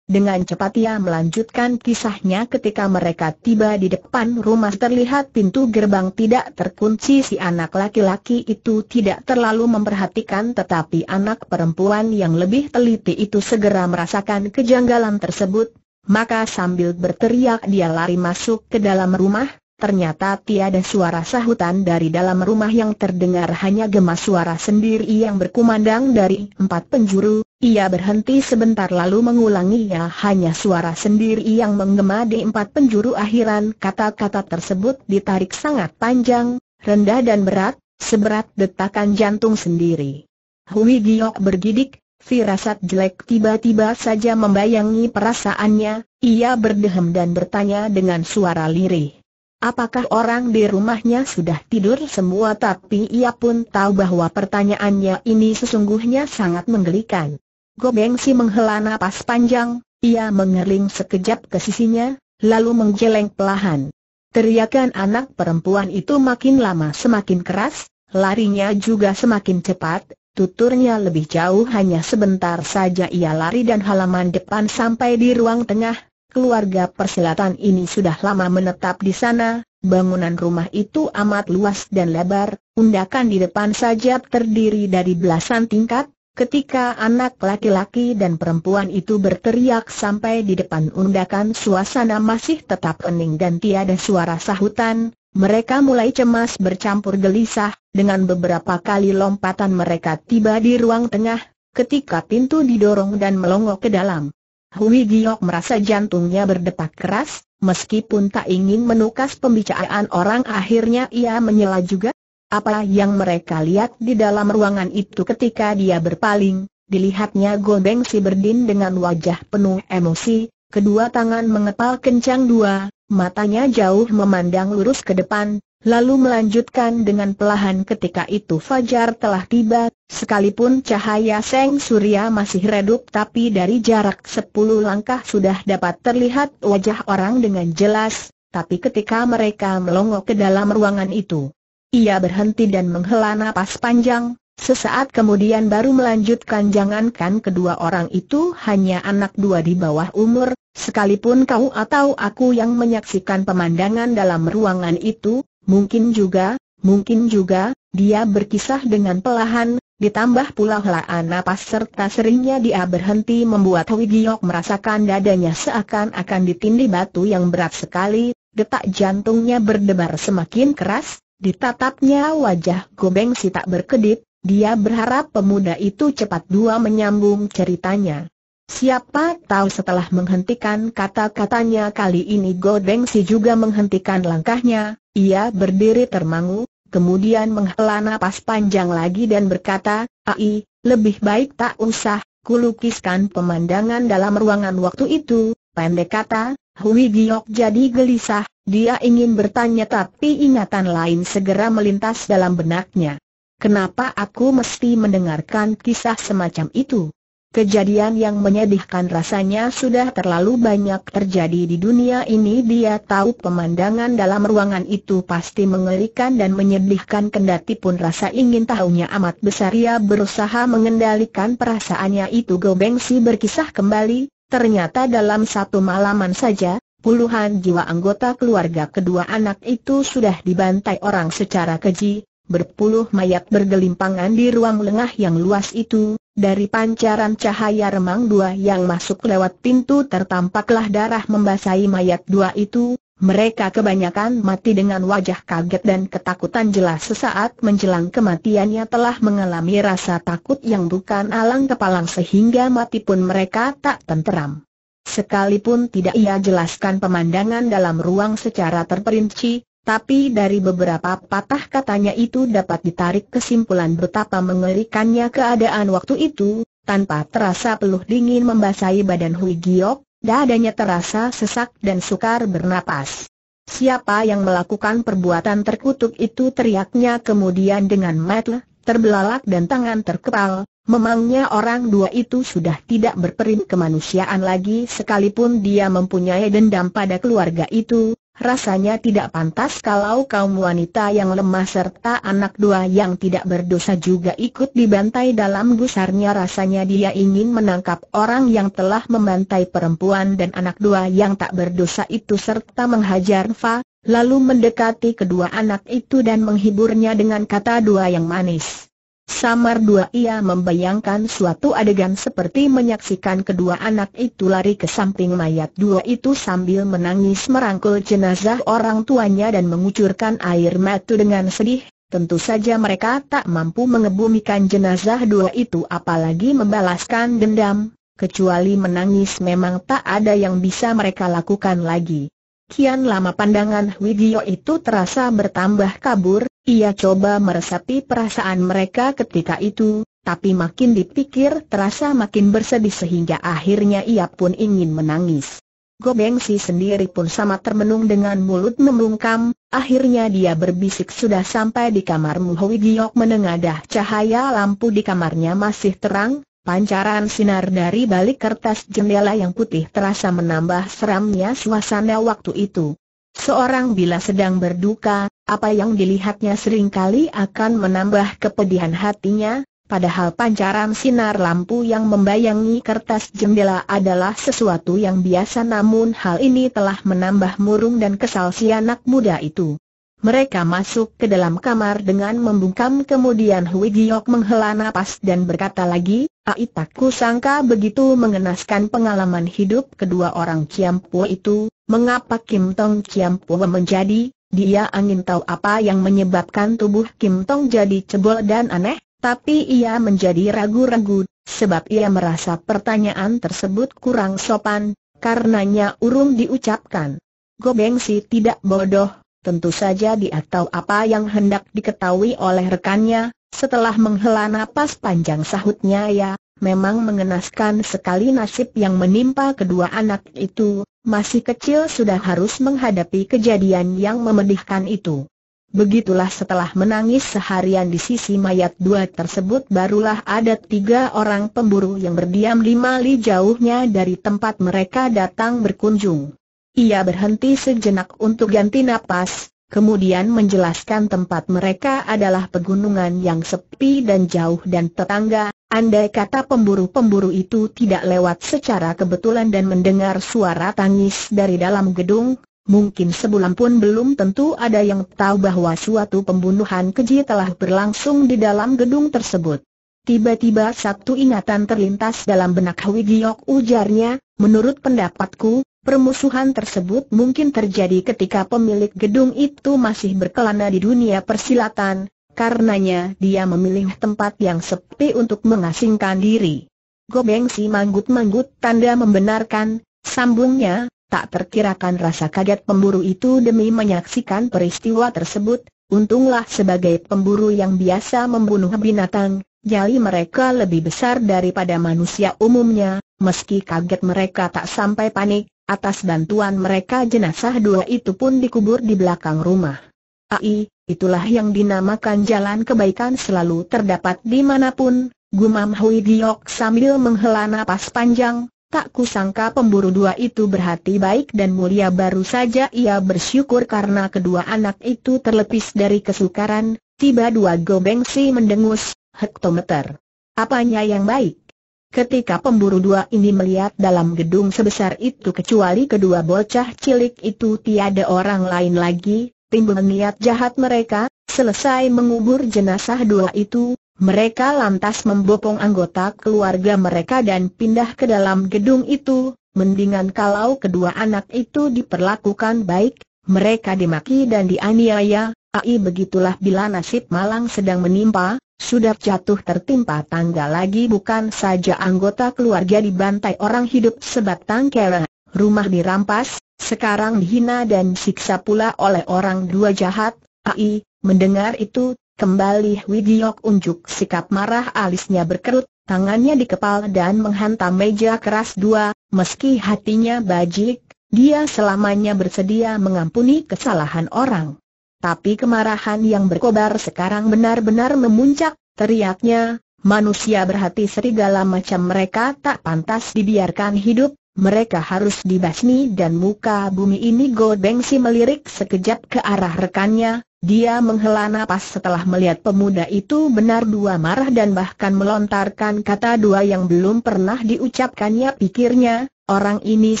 Dengan cepat ia melanjutkan kisahnya ketika mereka tiba di depan rumah. Terlihat pintu gerbang tidak terkunci si anak laki-laki itu tidak terlalu memperhatikan tetapi anak perempuan yang lebih teliti itu segera merasakan kejanggalan tersebut, maka sambil berteriak dia lari masuk ke dalam rumah, ternyata tiada suara sahutan dari dalam rumah yang terdengar hanya gemas suara sendiri yang berkumandang dari empat penjuru, ia berhenti sebentar lalu mengulangi ya hanya suara sendiri yang menggema di empat penjuru akhiran kata-kata tersebut ditarik sangat panjang, rendah dan berat, seberat detakan jantung sendiri. Hui Giok bergidik, Firasat jelek tiba-tiba saja membayangi perasaannya, ia berdehem dan bertanya dengan suara lirih. Apakah orang di rumahnya sudah tidur semua tapi ia pun tahu bahwa pertanyaannya ini sesungguhnya sangat menggelikan. Gobengsi menghela napas panjang, ia mengerling sekejap ke sisinya, lalu menggeleng pelahan. Teriakan anak perempuan itu makin lama semakin keras, larinya juga semakin cepat, Tuturnya lebih jauh hanya sebentar saja ia lari dan halaman depan sampai di ruang tengah. Keluarga persilatan ini sudah lama menetap di sana, bangunan rumah itu amat luas dan lebar, undakan di depan saja terdiri dari belasan tingkat, Ketika anak laki-laki dan perempuan itu berteriak sampai di depan undakan suasana masih tetap hening dan tiada suara sahutan, mereka mulai cemas bercampur gelisah, dengan beberapa kali lompatan mereka tiba di ruang tengah, ketika pintu didorong dan melongok ke dalam. Hui Giok merasa jantungnya berdetak keras, meskipun tak ingin menukas pembicaraan orang akhirnya ia menyela juga. apa yang mereka lihat di dalam ruangan itu ketika dia berpaling, dilihatnya Gobeng si berdin dengan wajah penuh emosi, kedua tangan mengepal kencang dua, matanya jauh memandang lurus ke depan, lalu melanjutkan dengan pelahan ketika itu Fajar telah tiba, sekalipun cahaya Seng Surya masih redup tapi dari jarak sepuluh langkah sudah dapat terlihat wajah orang dengan jelas, tapi ketika mereka melongo ke dalam ruangan itu, ia berhenti dan menghela napas panjang, sesaat kemudian baru melanjutkan jangankan kedua orang itu hanya anak dua di bawah umur, sekalipun kau atau aku yang menyaksikan pemandangan dalam ruangan itu, mungkin juga, mungkin juga, dia berkisah dengan pelahan, ditambah pula helaan napas serta seringnya dia berhenti membuat Wigiok merasakan dadanya seakan-akan ditindih batu yang berat sekali, detak jantungnya berdebar semakin keras, Ditatapnya wajah Gobeng si tak berkedip, dia berharap pemuda itu cepat dua menyambung ceritanya. Siapa tahu setelah menghentikan kata-katanya kali ini Gobeng si juga menghentikan langkahnya, ia berdiri termangu, kemudian menghela napas panjang lagi dan berkata, Ai, lebih baik tak usah, kulukiskan pemandangan dalam ruangan waktu itu, pendek kata, Hui Giok jadi gelisah, dia ingin bertanya tapi ingatan lain segera melintas dalam benaknya. Kenapa aku mesti mendengarkan kisah semacam itu? Kejadian yang menyedihkan rasanya sudah terlalu banyak terjadi di dunia ini. Dia tahu pemandangan dalam ruangan itu pasti mengerikan dan menyedihkan kendati pun rasa ingin tahunya amat besar. Ia berusaha mengendalikan perasaannya. Itu Gobengsi berkisah kembali. Ternyata dalam satu malaman saja Puluhan jiwa anggota keluarga kedua anak itu sudah dibantai orang secara keji, berpuluh mayat bergelimpangan di ruang lengah yang luas itu, dari pancaran cahaya remang dua yang masuk lewat pintu tertampaklah darah membasahi mayat dua itu, mereka kebanyakan mati dengan wajah kaget dan ketakutan jelas sesaat menjelang kematiannya telah mengalami rasa takut yang bukan alang kepalang sehingga mati pun mereka tak tenteram. Sekalipun tidak ia jelaskan pemandangan dalam ruang secara terperinci, tapi dari beberapa patah katanya itu dapat ditarik kesimpulan betapa mengerikannya keadaan waktu itu, tanpa terasa peluh dingin membasahi badan Hui Giok, dadanya terasa sesak dan sukar bernapas. Siapa yang melakukan perbuatan terkutuk itu teriaknya kemudian dengan mata terbelalak dan tangan terkepal, Memangnya orang dua itu sudah tidak berperin kemanusiaan lagi sekalipun dia mempunyai dendam pada keluarga itu, rasanya tidak pantas kalau kaum wanita yang lemah serta anak dua yang tidak berdosa juga ikut dibantai dalam gusarnya rasanya dia ingin menangkap orang yang telah membantai perempuan dan anak dua yang tak berdosa itu serta menghajar Fa, lalu mendekati kedua anak itu dan menghiburnya dengan kata dua yang manis. Samar dua ia membayangkan suatu adegan seperti menyaksikan kedua anak itu lari ke samping mayat dua itu sambil menangis merangkul jenazah orang tuanya dan mengucurkan air mata dengan sedih. Tentu saja mereka tak mampu mengebumikan jenazah dua itu apalagi membalaskan dendam, kecuali menangis memang tak ada yang bisa mereka lakukan lagi. Kian lama pandangan Wigio itu terasa bertambah kabur, ia coba meresapi perasaan mereka ketika itu, tapi makin dipikir terasa makin bersedih sehingga akhirnya ia pun ingin menangis. Gobengsi sendiri pun sama termenung dengan mulut membungkam, akhirnya dia berbisik sudah sampai di kamar Muhwi menengadah cahaya lampu di kamarnya masih terang, Pancaran sinar dari balik kertas jendela yang putih terasa menambah seramnya suasana waktu itu. Seorang bila sedang berduka, apa yang dilihatnya sering kali akan menambah kepedihan hatinya, padahal pancaran sinar lampu yang membayangi kertas jendela adalah sesuatu yang biasa namun hal ini telah menambah murung dan kesal si anak muda itu. Mereka masuk ke dalam kamar dengan membungkam kemudian Hui Giok menghela napas dan berkata lagi, Aitaku sangka begitu mengenaskan pengalaman hidup kedua orang Ciampu itu, mengapa Kim Tong Ciampu menjadi, dia ingin tahu apa yang menyebabkan tubuh Kim Tong jadi cebol dan aneh, tapi ia menjadi ragu-ragu, sebab ia merasa pertanyaan tersebut kurang sopan, karenanya urung diucapkan. Gobeng si tidak bodoh, tentu saja dia tahu apa yang hendak diketahui oleh rekannya, setelah menghela napas panjang sahutnya ya, memang mengenaskan sekali nasib yang menimpa kedua anak itu, masih kecil sudah harus menghadapi kejadian yang memedihkan itu. Begitulah setelah menangis seharian di sisi mayat dua tersebut barulah ada tiga orang pemburu yang berdiam lima li jauhnya dari tempat mereka datang berkunjung. Ia berhenti sejenak untuk ganti napas, kemudian menjelaskan tempat mereka adalah pegunungan yang sepi dan jauh dan tetangga, andai kata pemburu-pemburu itu tidak lewat secara kebetulan dan mendengar suara tangis dari dalam gedung, mungkin sebulan pun belum tentu ada yang tahu bahwa suatu pembunuhan keji telah berlangsung di dalam gedung tersebut. Tiba-tiba satu ingatan terlintas dalam benak Hui Giok ujarnya, menurut pendapatku, Permusuhan tersebut mungkin terjadi ketika pemilik gedung itu masih berkelana di dunia persilatan, karenanya dia memilih tempat yang sepi untuk mengasingkan diri. Gobeng si manggut-manggut tanda membenarkan, sambungnya, tak terkirakan rasa kaget pemburu itu demi menyaksikan peristiwa tersebut, untunglah sebagai pemburu yang biasa membunuh binatang, jali mereka lebih besar daripada manusia umumnya, meski kaget mereka tak sampai panik, Atas bantuan mereka jenazah dua itu pun dikubur di belakang rumah. Ai, itulah yang dinamakan jalan kebaikan selalu terdapat di mana pun, gumam Hui Giok sambil menghela napas panjang, tak kusangka pemburu dua itu berhati baik dan mulia baru saja ia bersyukur karena kedua anak itu terlepis dari kesukaran, tiba dua gobengsi mendengus, hektometer. Apanya yang baik? Ketika pemburu dua ini melihat dalam gedung sebesar itu kecuali kedua bocah cilik itu tiada orang lain lagi, timbul niat jahat mereka, selesai mengubur jenazah dua itu, mereka lantas membopong anggota keluarga mereka dan pindah ke dalam gedung itu, mendingan kalau kedua anak itu diperlakukan baik, mereka dimaki dan dianiaya, ai begitulah bila nasib malang sedang menimpa, sudah jatuh tertimpa tangga lagi bukan saja anggota keluarga dibantai orang hidup sebatang kera, rumah dirampas, sekarang dihina dan siksa pula oleh orang dua jahat, ai, mendengar itu, kembali Widiok unjuk sikap marah alisnya berkerut, tangannya di kepala dan menghantam meja keras dua, meski hatinya bajik, dia selamanya bersedia mengampuni kesalahan orang. Tapi kemarahan yang berkobar sekarang benar-benar memuncak, teriaknya, manusia berhati serigala macam mereka tak pantas dibiarkan hidup, mereka harus dibasmi dan muka bumi ini God Bengsi melirik sekejap ke arah rekannya, dia menghela napas setelah melihat pemuda itu benar dua marah dan bahkan melontarkan kata dua yang belum pernah diucapkannya. Pikirnya, orang ini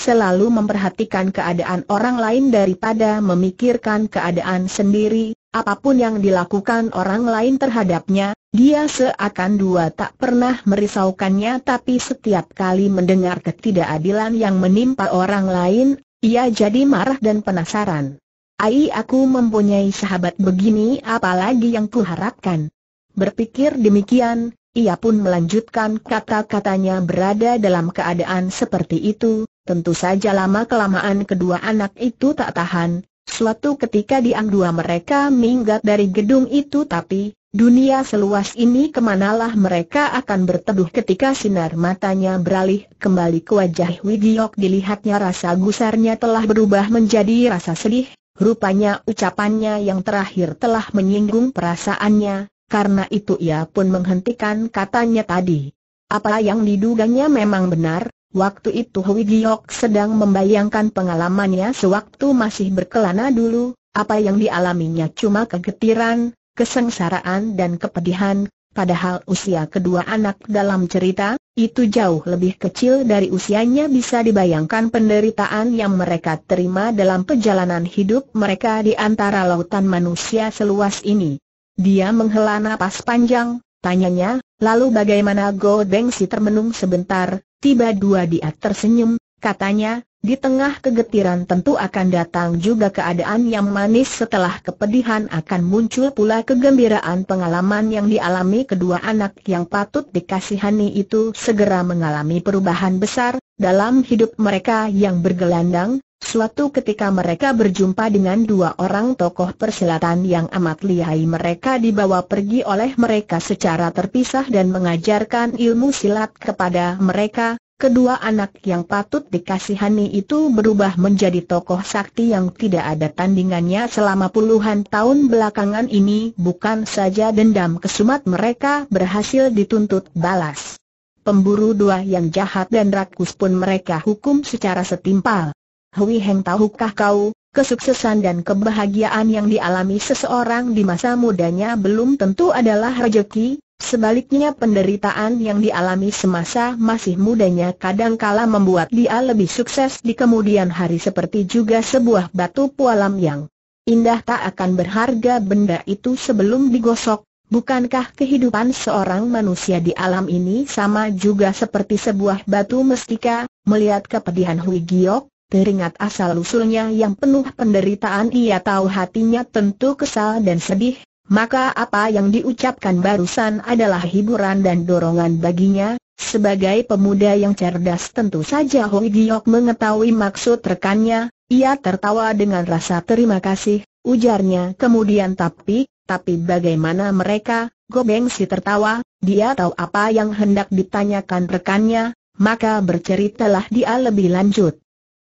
selalu memperhatikan keadaan orang lain daripada memikirkan keadaan sendiri, apa pun yang dilakukan orang lain terhadapnya, dia seakan dua tak pernah merisaukannya. Tapi setiap kali mendengar ketidakadilan yang menimpa orang lain, ia jadi marah dan penasaran. Ai aku mempunyai sahabat begini apalagi yang kuharapkan. Berpikir demikian, ia pun melanjutkan kata-katanya berada dalam keadaan seperti itu, tentu saja lama-kelamaan kedua anak itu tak tahan. Suatu ketika diam dua mereka minggat dari gedung itu tapi, dunia seluas ini ke manalah mereka akan berteduh ketika sinar matanya beralih kembali ke wajah Wigiok dilihatnya rasa gusarnya telah berubah menjadi rasa sedih, rupanya ucapannya yang terakhir telah menyinggung perasaannya, karena itu ia pun menghentikan katanya tadi. Apa yang diduganya memang benar, waktu itu Hui Giok sedang membayangkan pengalamannya sewaktu masih berkelana dulu, apa yang dialaminya cuma kegetiran, kesengsaraan dan kepedihan, padahal usia kedua anak dalam cerita, itu jauh lebih kecil dari usianya bisa dibayangkan penderitaan yang mereka terima dalam perjalanan hidup mereka di antara lautan manusia seluas ini. Dia menghela napas panjang, tanyanya, lalu bagaimana Go Beng si termenung sebentar, tiba dua dia tersenyum, katanya, di tengah kegetiran tentu akan datang juga keadaan yang manis setelah kepedihan akan muncul pula kegembiraan pengalaman yang dialami kedua anak yang patut dikasihani itu segera mengalami perubahan besar dalam hidup mereka yang bergelandang, Suatu ketika mereka berjumpa dengan dua orang tokoh persilatan yang amat lihai mereka dibawa pergi oleh mereka secara terpisah dan mengajarkan ilmu silat kepada mereka, kedua anak yang patut dikasihani itu berubah menjadi tokoh sakti yang tidak ada tandingannya selama puluhan tahun belakangan ini bukan saja dendam kesumat mereka berhasil dituntut balas. Pemburu dua yang jahat dan rakus pun mereka hukum secara setimpal. Hui Heng tahukah kau, kesuksesan dan kebahagiaan yang dialami seseorang di masa mudanya belum tentu adalah rejeki, sebaliknya penderitaan yang dialami semasa masih mudanya kadangkala membuat dia lebih sukses di kemudian hari seperti juga sebuah batu pualam yang indah tak akan berharga benda itu sebelum digosok. Bukankah kehidupan seorang manusia di alam ini sama juga seperti sebuah batu mestika, melihat kepedihan Hui Giok, Teringat asal-usulnya yang penuh penderitaan ia tahu hatinya tentu kesal dan sedih, maka apa yang diucapkan barusan adalah hiburan dan dorongan baginya, sebagai pemuda yang cerdas tentu saja Hoi Giok mengetahui maksud rekannya, ia tertawa dengan rasa terima kasih, ujarnya kemudian tapi, tapi bagaimana mereka, Gobeng si tertawa, dia tahu apa yang hendak ditanyakan rekannya, maka berceritalah dia lebih lanjut.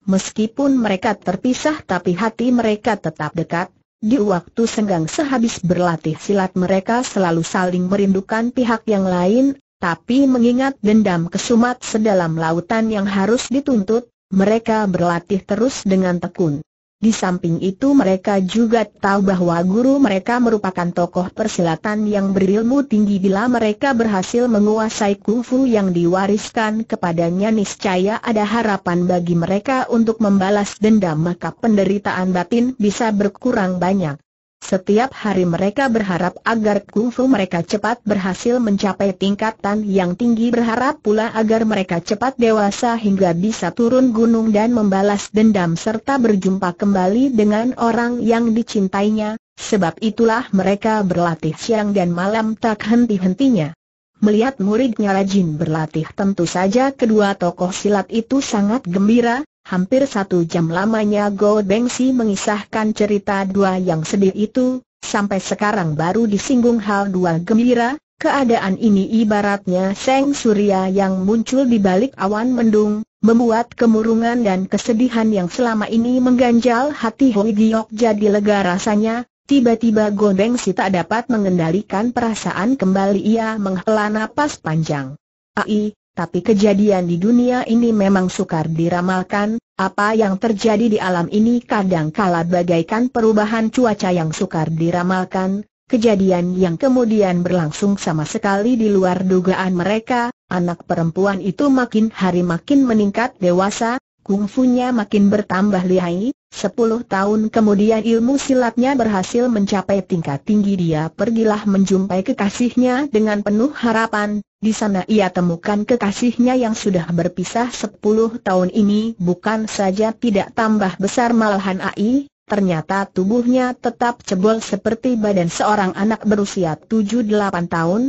Meskipun mereka terpisah tapi hati mereka tetap dekat, di waktu senggang sehabis berlatih silat mereka selalu saling merindukan pihak yang lain, tapi mengingat dendam kesumat sedalam lautan yang harus dituntut, mereka berlatih terus dengan tekun. Di samping itu mereka juga tahu bahwa guru mereka merupakan tokoh persilatan yang berilmu tinggi bila mereka berhasil menguasai kungfu yang diwariskan kepadanya niscaya ada harapan bagi mereka untuk membalas dendam maka penderitaan batin bisa berkurang banyak. Setiap hari mereka berharap agar kungfu mereka cepat berhasil mencapai tingkatan yang tinggi berharap pula agar mereka cepat dewasa hingga bisa turun gunung dan membalas dendam serta berjumpa kembali dengan orang yang dicintainya, sebab itulah mereka berlatih siang dan malam tak henti-hentinya. Melihat muridnya rajin berlatih tentu saja kedua tokoh silat itu sangat gembira, Hampir satu jam lamanya Go Bengsi mengisahkan cerita dua yang sedih itu, sampai sekarang baru disinggung hal dua gembira, keadaan ini ibaratnya seng surya yang muncul di balik awan mendung, membuat kemurungan dan kesedihan yang selama ini mengganjal hati Hoi Giok jadi lega rasanya, tiba-tiba Go Bengsi tak dapat mengendalikan perasaan kembali ia menghela napas panjang. Ai, tapi kejadian di dunia ini memang sukar diramalkan, apa yang terjadi di alam ini kadang kala bagaikan perubahan cuaca yang sukar diramalkan, kejadian yang kemudian berlangsung sama sekali di luar dugaan mereka, anak perempuan itu makin hari makin meningkat dewasa, kungfunya makin bertambah lihai, sepuluh tahun kemudian ilmu silatnya berhasil mencapai tingkat tinggi. Dia pergilah menjumpai kekasihnya dengan penuh harapan, di sana ia temukan kekasihnya yang sudah berpisah sepuluh tahun ini. Bukan saja tidak tambah besar malahan AI, ternyata tubuhnya tetap cebol seperti badan seorang anak berusia tujuh delapan tahun.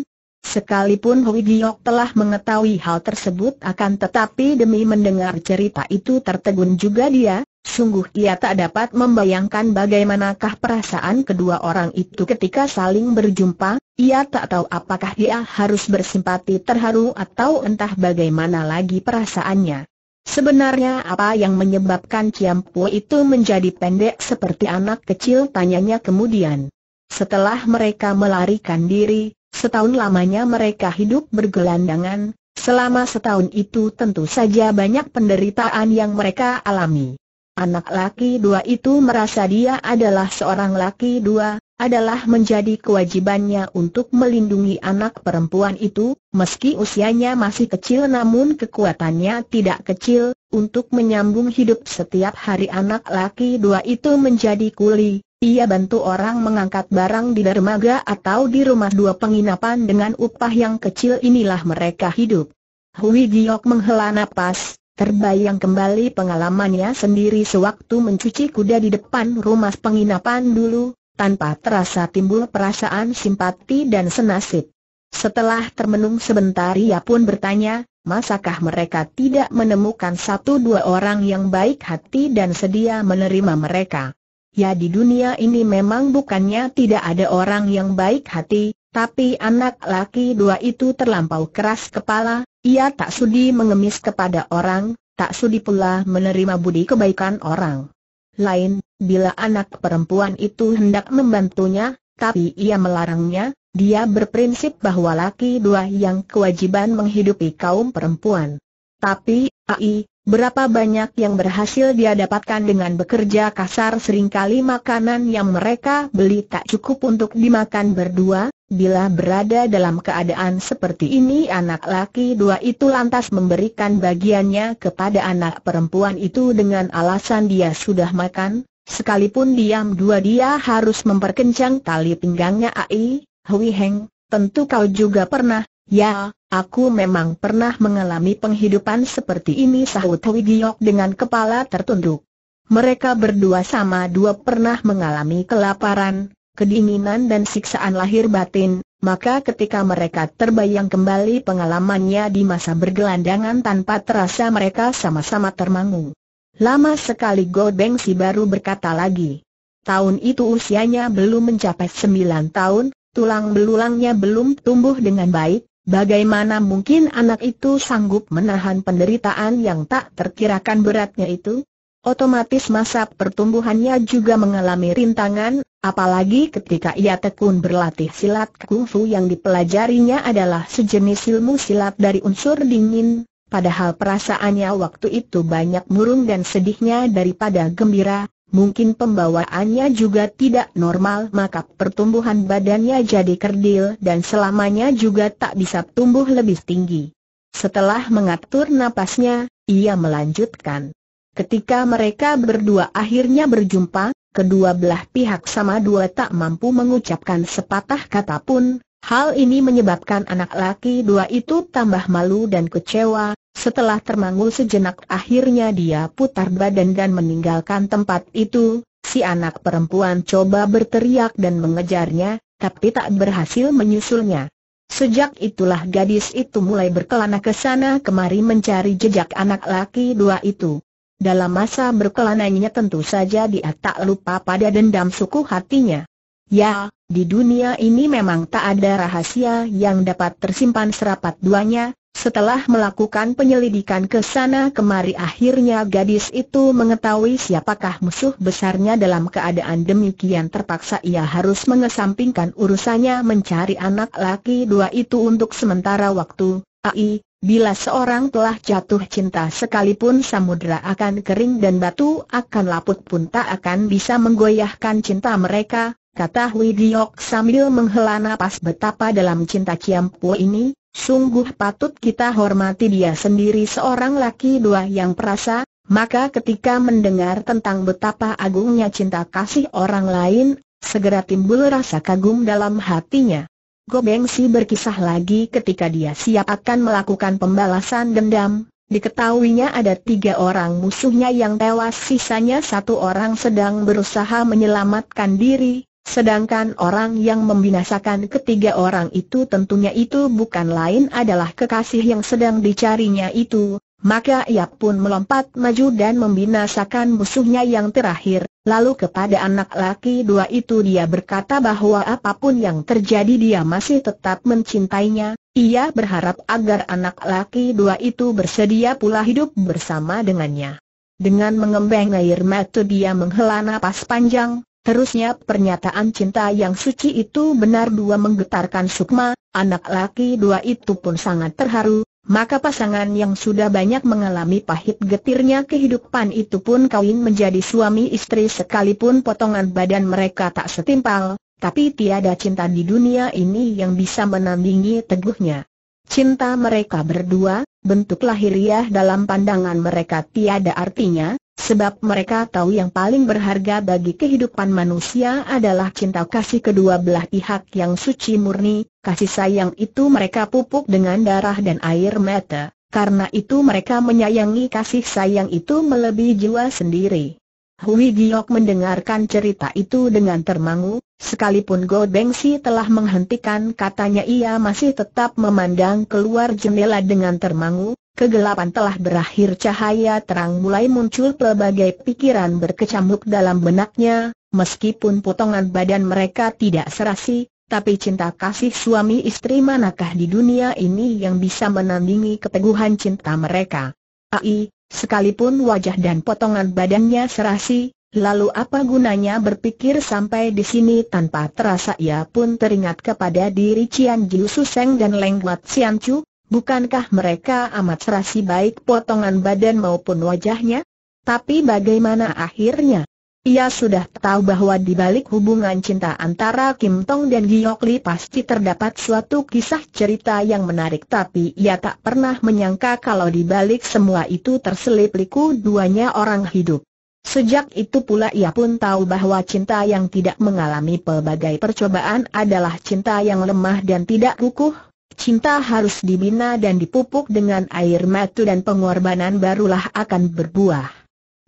Sekalipun Hui Giok telah mengetahui hal tersebut akan tetapi demi mendengar cerita itu tertegun juga dia, Sungguh ia tak dapat membayangkan bagaimanakah perasaan kedua orang itu ketika saling berjumpa, ia tak tahu apakah dia harus bersimpati terharu atau entah bagaimana lagi perasaannya. Sebenarnya apa yang menyebabkan Ciampu itu menjadi pendek seperti anak kecil tanyanya kemudian. Setelah mereka melarikan diri, setahun lamanya mereka hidup bergelandangan, selama setahun itu tentu saja banyak penderitaan yang mereka alami. Anak laki dua itu merasa dia adalah seorang laki dua, adalah menjadi kewajibannya untuk melindungi anak perempuan itu, meski usianya masih kecil namun kekuatannya tidak kecil, untuk menyambung hidup setiap hari anak laki dua itu menjadi kuli. Ia bantu orang mengangkat barang di dermaga atau di rumah dua penginapan dengan upah yang kecil inilah mereka hidup. Hui Giok menghela napas, Terbayang kembali pengalamannya sendiri sewaktu mencuci kuda di depan rumah penginapan dulu, tanpa terasa timbul perasaan simpati dan senasib. Setelah termenung sebentar ia pun bertanya, masakah mereka tidak menemukan satu dua orang yang baik hati dan sedia menerima mereka? Ya di dunia ini memang bukannya tidak ada orang yang baik hati, tapi anak laki dua itu terlampau keras kepala, ia tak sudi mengemis kepada orang, tak sudi pula menerima budi kebaikan orang. Lain, bila anak perempuan itu hendak membantunya, tapi ia melarangnya, dia berprinsip bahwa laki dua yang kewajiban menghidupi kaum perempuan. Tapi, ai, berapa banyak yang berhasil dia dapatkan dengan bekerja kasar sering kali makanan yang mereka beli tak cukup untuk dimakan berdua, bila berada dalam keadaan seperti ini anak laki dua itu lantas memberikan bagiannya kepada anak perempuan itu dengan alasan dia sudah makan, sekalipun diam dua dia harus memperkencang tali pinggangnya ai, Hui Heng, tentu kau juga pernah, ya, aku memang pernah mengalami penghidupan seperti ini sahut Hui Giok dengan kepala tertunduk. Mereka berdua sama dua pernah mengalami kelaparan, kedinginan dan siksaan lahir batin, maka ketika mereka terbayang kembali pengalamannya di masa bergelandangan tanpa terasa mereka sama-sama termangu. Lama sekali Go Beng si baru berkata lagi. Tahun itu usianya belum mencapai sembilan tahun, tulang belulangnya belum tumbuh dengan baik, bagaimana mungkin anak itu sanggup menahan penderitaan yang tak terkirakan beratnya itu? Otomatis masa pertumbuhannya juga mengalami rintangan, apalagi ketika ia tekun berlatih silat kungfu yang dipelajarinya adalah sejenis ilmu silat dari unsur dingin, padahal perasaannya waktu itu banyak murung dan sedihnya daripada gembira, mungkin pembawaannya juga tidak normal maka pertumbuhan badannya jadi kerdil dan selamanya juga tak bisa tumbuh lebih tinggi. Setelah mengatur napasnya, ia melanjutkan. Ketika mereka berdua akhirnya berjumpa, kedua belah pihak sama dua tak mampu mengucapkan sepatah kata pun, hal ini menyebabkan anak laki dua itu tambah malu dan kecewa, setelah termangu sejenak akhirnya dia putar badan dan meninggalkan tempat itu, si anak perempuan coba berteriak dan mengejarnya, tapi tak berhasil menyusulnya. Sejak itulah gadis itu mulai berkelana ke sana kemari mencari jejak anak laki dua itu. Dalam masa berkelananya tentu saja dia tak lupa pada dendam suku hatinya. Ya, di dunia ini memang tak ada rahasia yang dapat tersimpan serapat duanya, setelah melakukan penyelidikan ke sana kemari akhirnya gadis itu mengetahui siapakah musuh besarnya dalam keadaan demikian terpaksa ia harus mengesampingkan urusannya mencari anak laki dua itu untuk sementara waktu. Ai, bila seorang telah jatuh cinta sekalipun samudera akan kering dan batu akan laput pun tak akan bisa menggoyahkan cinta mereka, kata Hui Giok sambil menghela napas betapa dalam cinta Ciampu ini, Sungguh patut kita hormati dia sendiri seorang laki dua yang perasa, maka ketika mendengar tentang betapa agungnya cinta kasih orang lain, segera timbul rasa kagum dalam hatinya. Gobengsi berkisah lagi ketika dia siap akan melakukan pembalasan dendam, diketahuinya ada tiga orang musuhnya yang tewas sisanya satu orang sedang berusaha menyelamatkan diri, Sedangkan orang yang membinasakan ketiga orang itu tentunya itu bukan lain adalah kekasih yang sedang dicarinya itu, maka ia pun melompat maju dan membinasakan musuhnya yang terakhir, lalu kepada anak laki dua itu dia berkata bahwa apa pun yang terjadi dia masih tetap mencintainya, ia berharap agar anak laki dua itu bersedia pula hidup bersama dengannya. Dengan mengembang air mata dia menghela napas panjang, Terusnya pernyataan cinta yang suci itu benar dua menggetarkan Sukma, anak laki dua itu pun sangat terharu, maka pasangan yang sudah banyak mengalami pahit getirnya kehidupan itu pun kawin menjadi suami istri sekalipun potongan badan mereka tak setimpal, tapi tiada cinta di dunia ini yang bisa menandingi teguhnya. Cinta mereka berdua, bentuk lahiriah dalam pandangan mereka tiada artinya, Sebab mereka tahu yang paling berharga bagi kehidupan manusia adalah cinta kasih kedua belah pihak yang suci murni, kasih sayang itu mereka pupuk dengan darah dan air mata, karena itu mereka menyayangi kasih sayang itu melebihi jiwa sendiri. Hui Giok mendengarkan cerita itu dengan termangu, sekalipun Go Bengsi telah menghentikan katanya ia masih tetap memandang keluar jendela dengan termangu, kegelapan telah berakhir cahaya terang mulai muncul pelbagai pikiran berkecamuk dalam benaknya, meskipun potongan badan mereka tidak serasi, tapi cinta kasih suami istri manakah di dunia ini yang bisa menandingi keteguhan cinta mereka. Ai, Sekalipun wajah dan potongan badannya serasi, lalu apa gunanya berpikir sampai di sini tanpa terasa ia pun teringat kepada diri Cian Jiu Suseng dan Leng Wat Sian Chu, bukankah mereka amat serasi baik potongan badan maupun wajahnya? Tapi bagaimana akhirnya? Ia sudah tahu bahwa di balik hubungan cinta antara Kim Tong dan Giok Li pasti terdapat suatu kisah cerita yang menarik tapi ia tak pernah menyangka kalau di balik semua itu terselip liku duanya orang hidup. Sejak itu pula ia pun tahu bahwa cinta yang tidak mengalami pelbagai percobaan adalah cinta yang lemah dan tidak kukuh. Cinta harus dibina dan dipupuk dengan air mata dan pengorbanan barulah akan berbuah.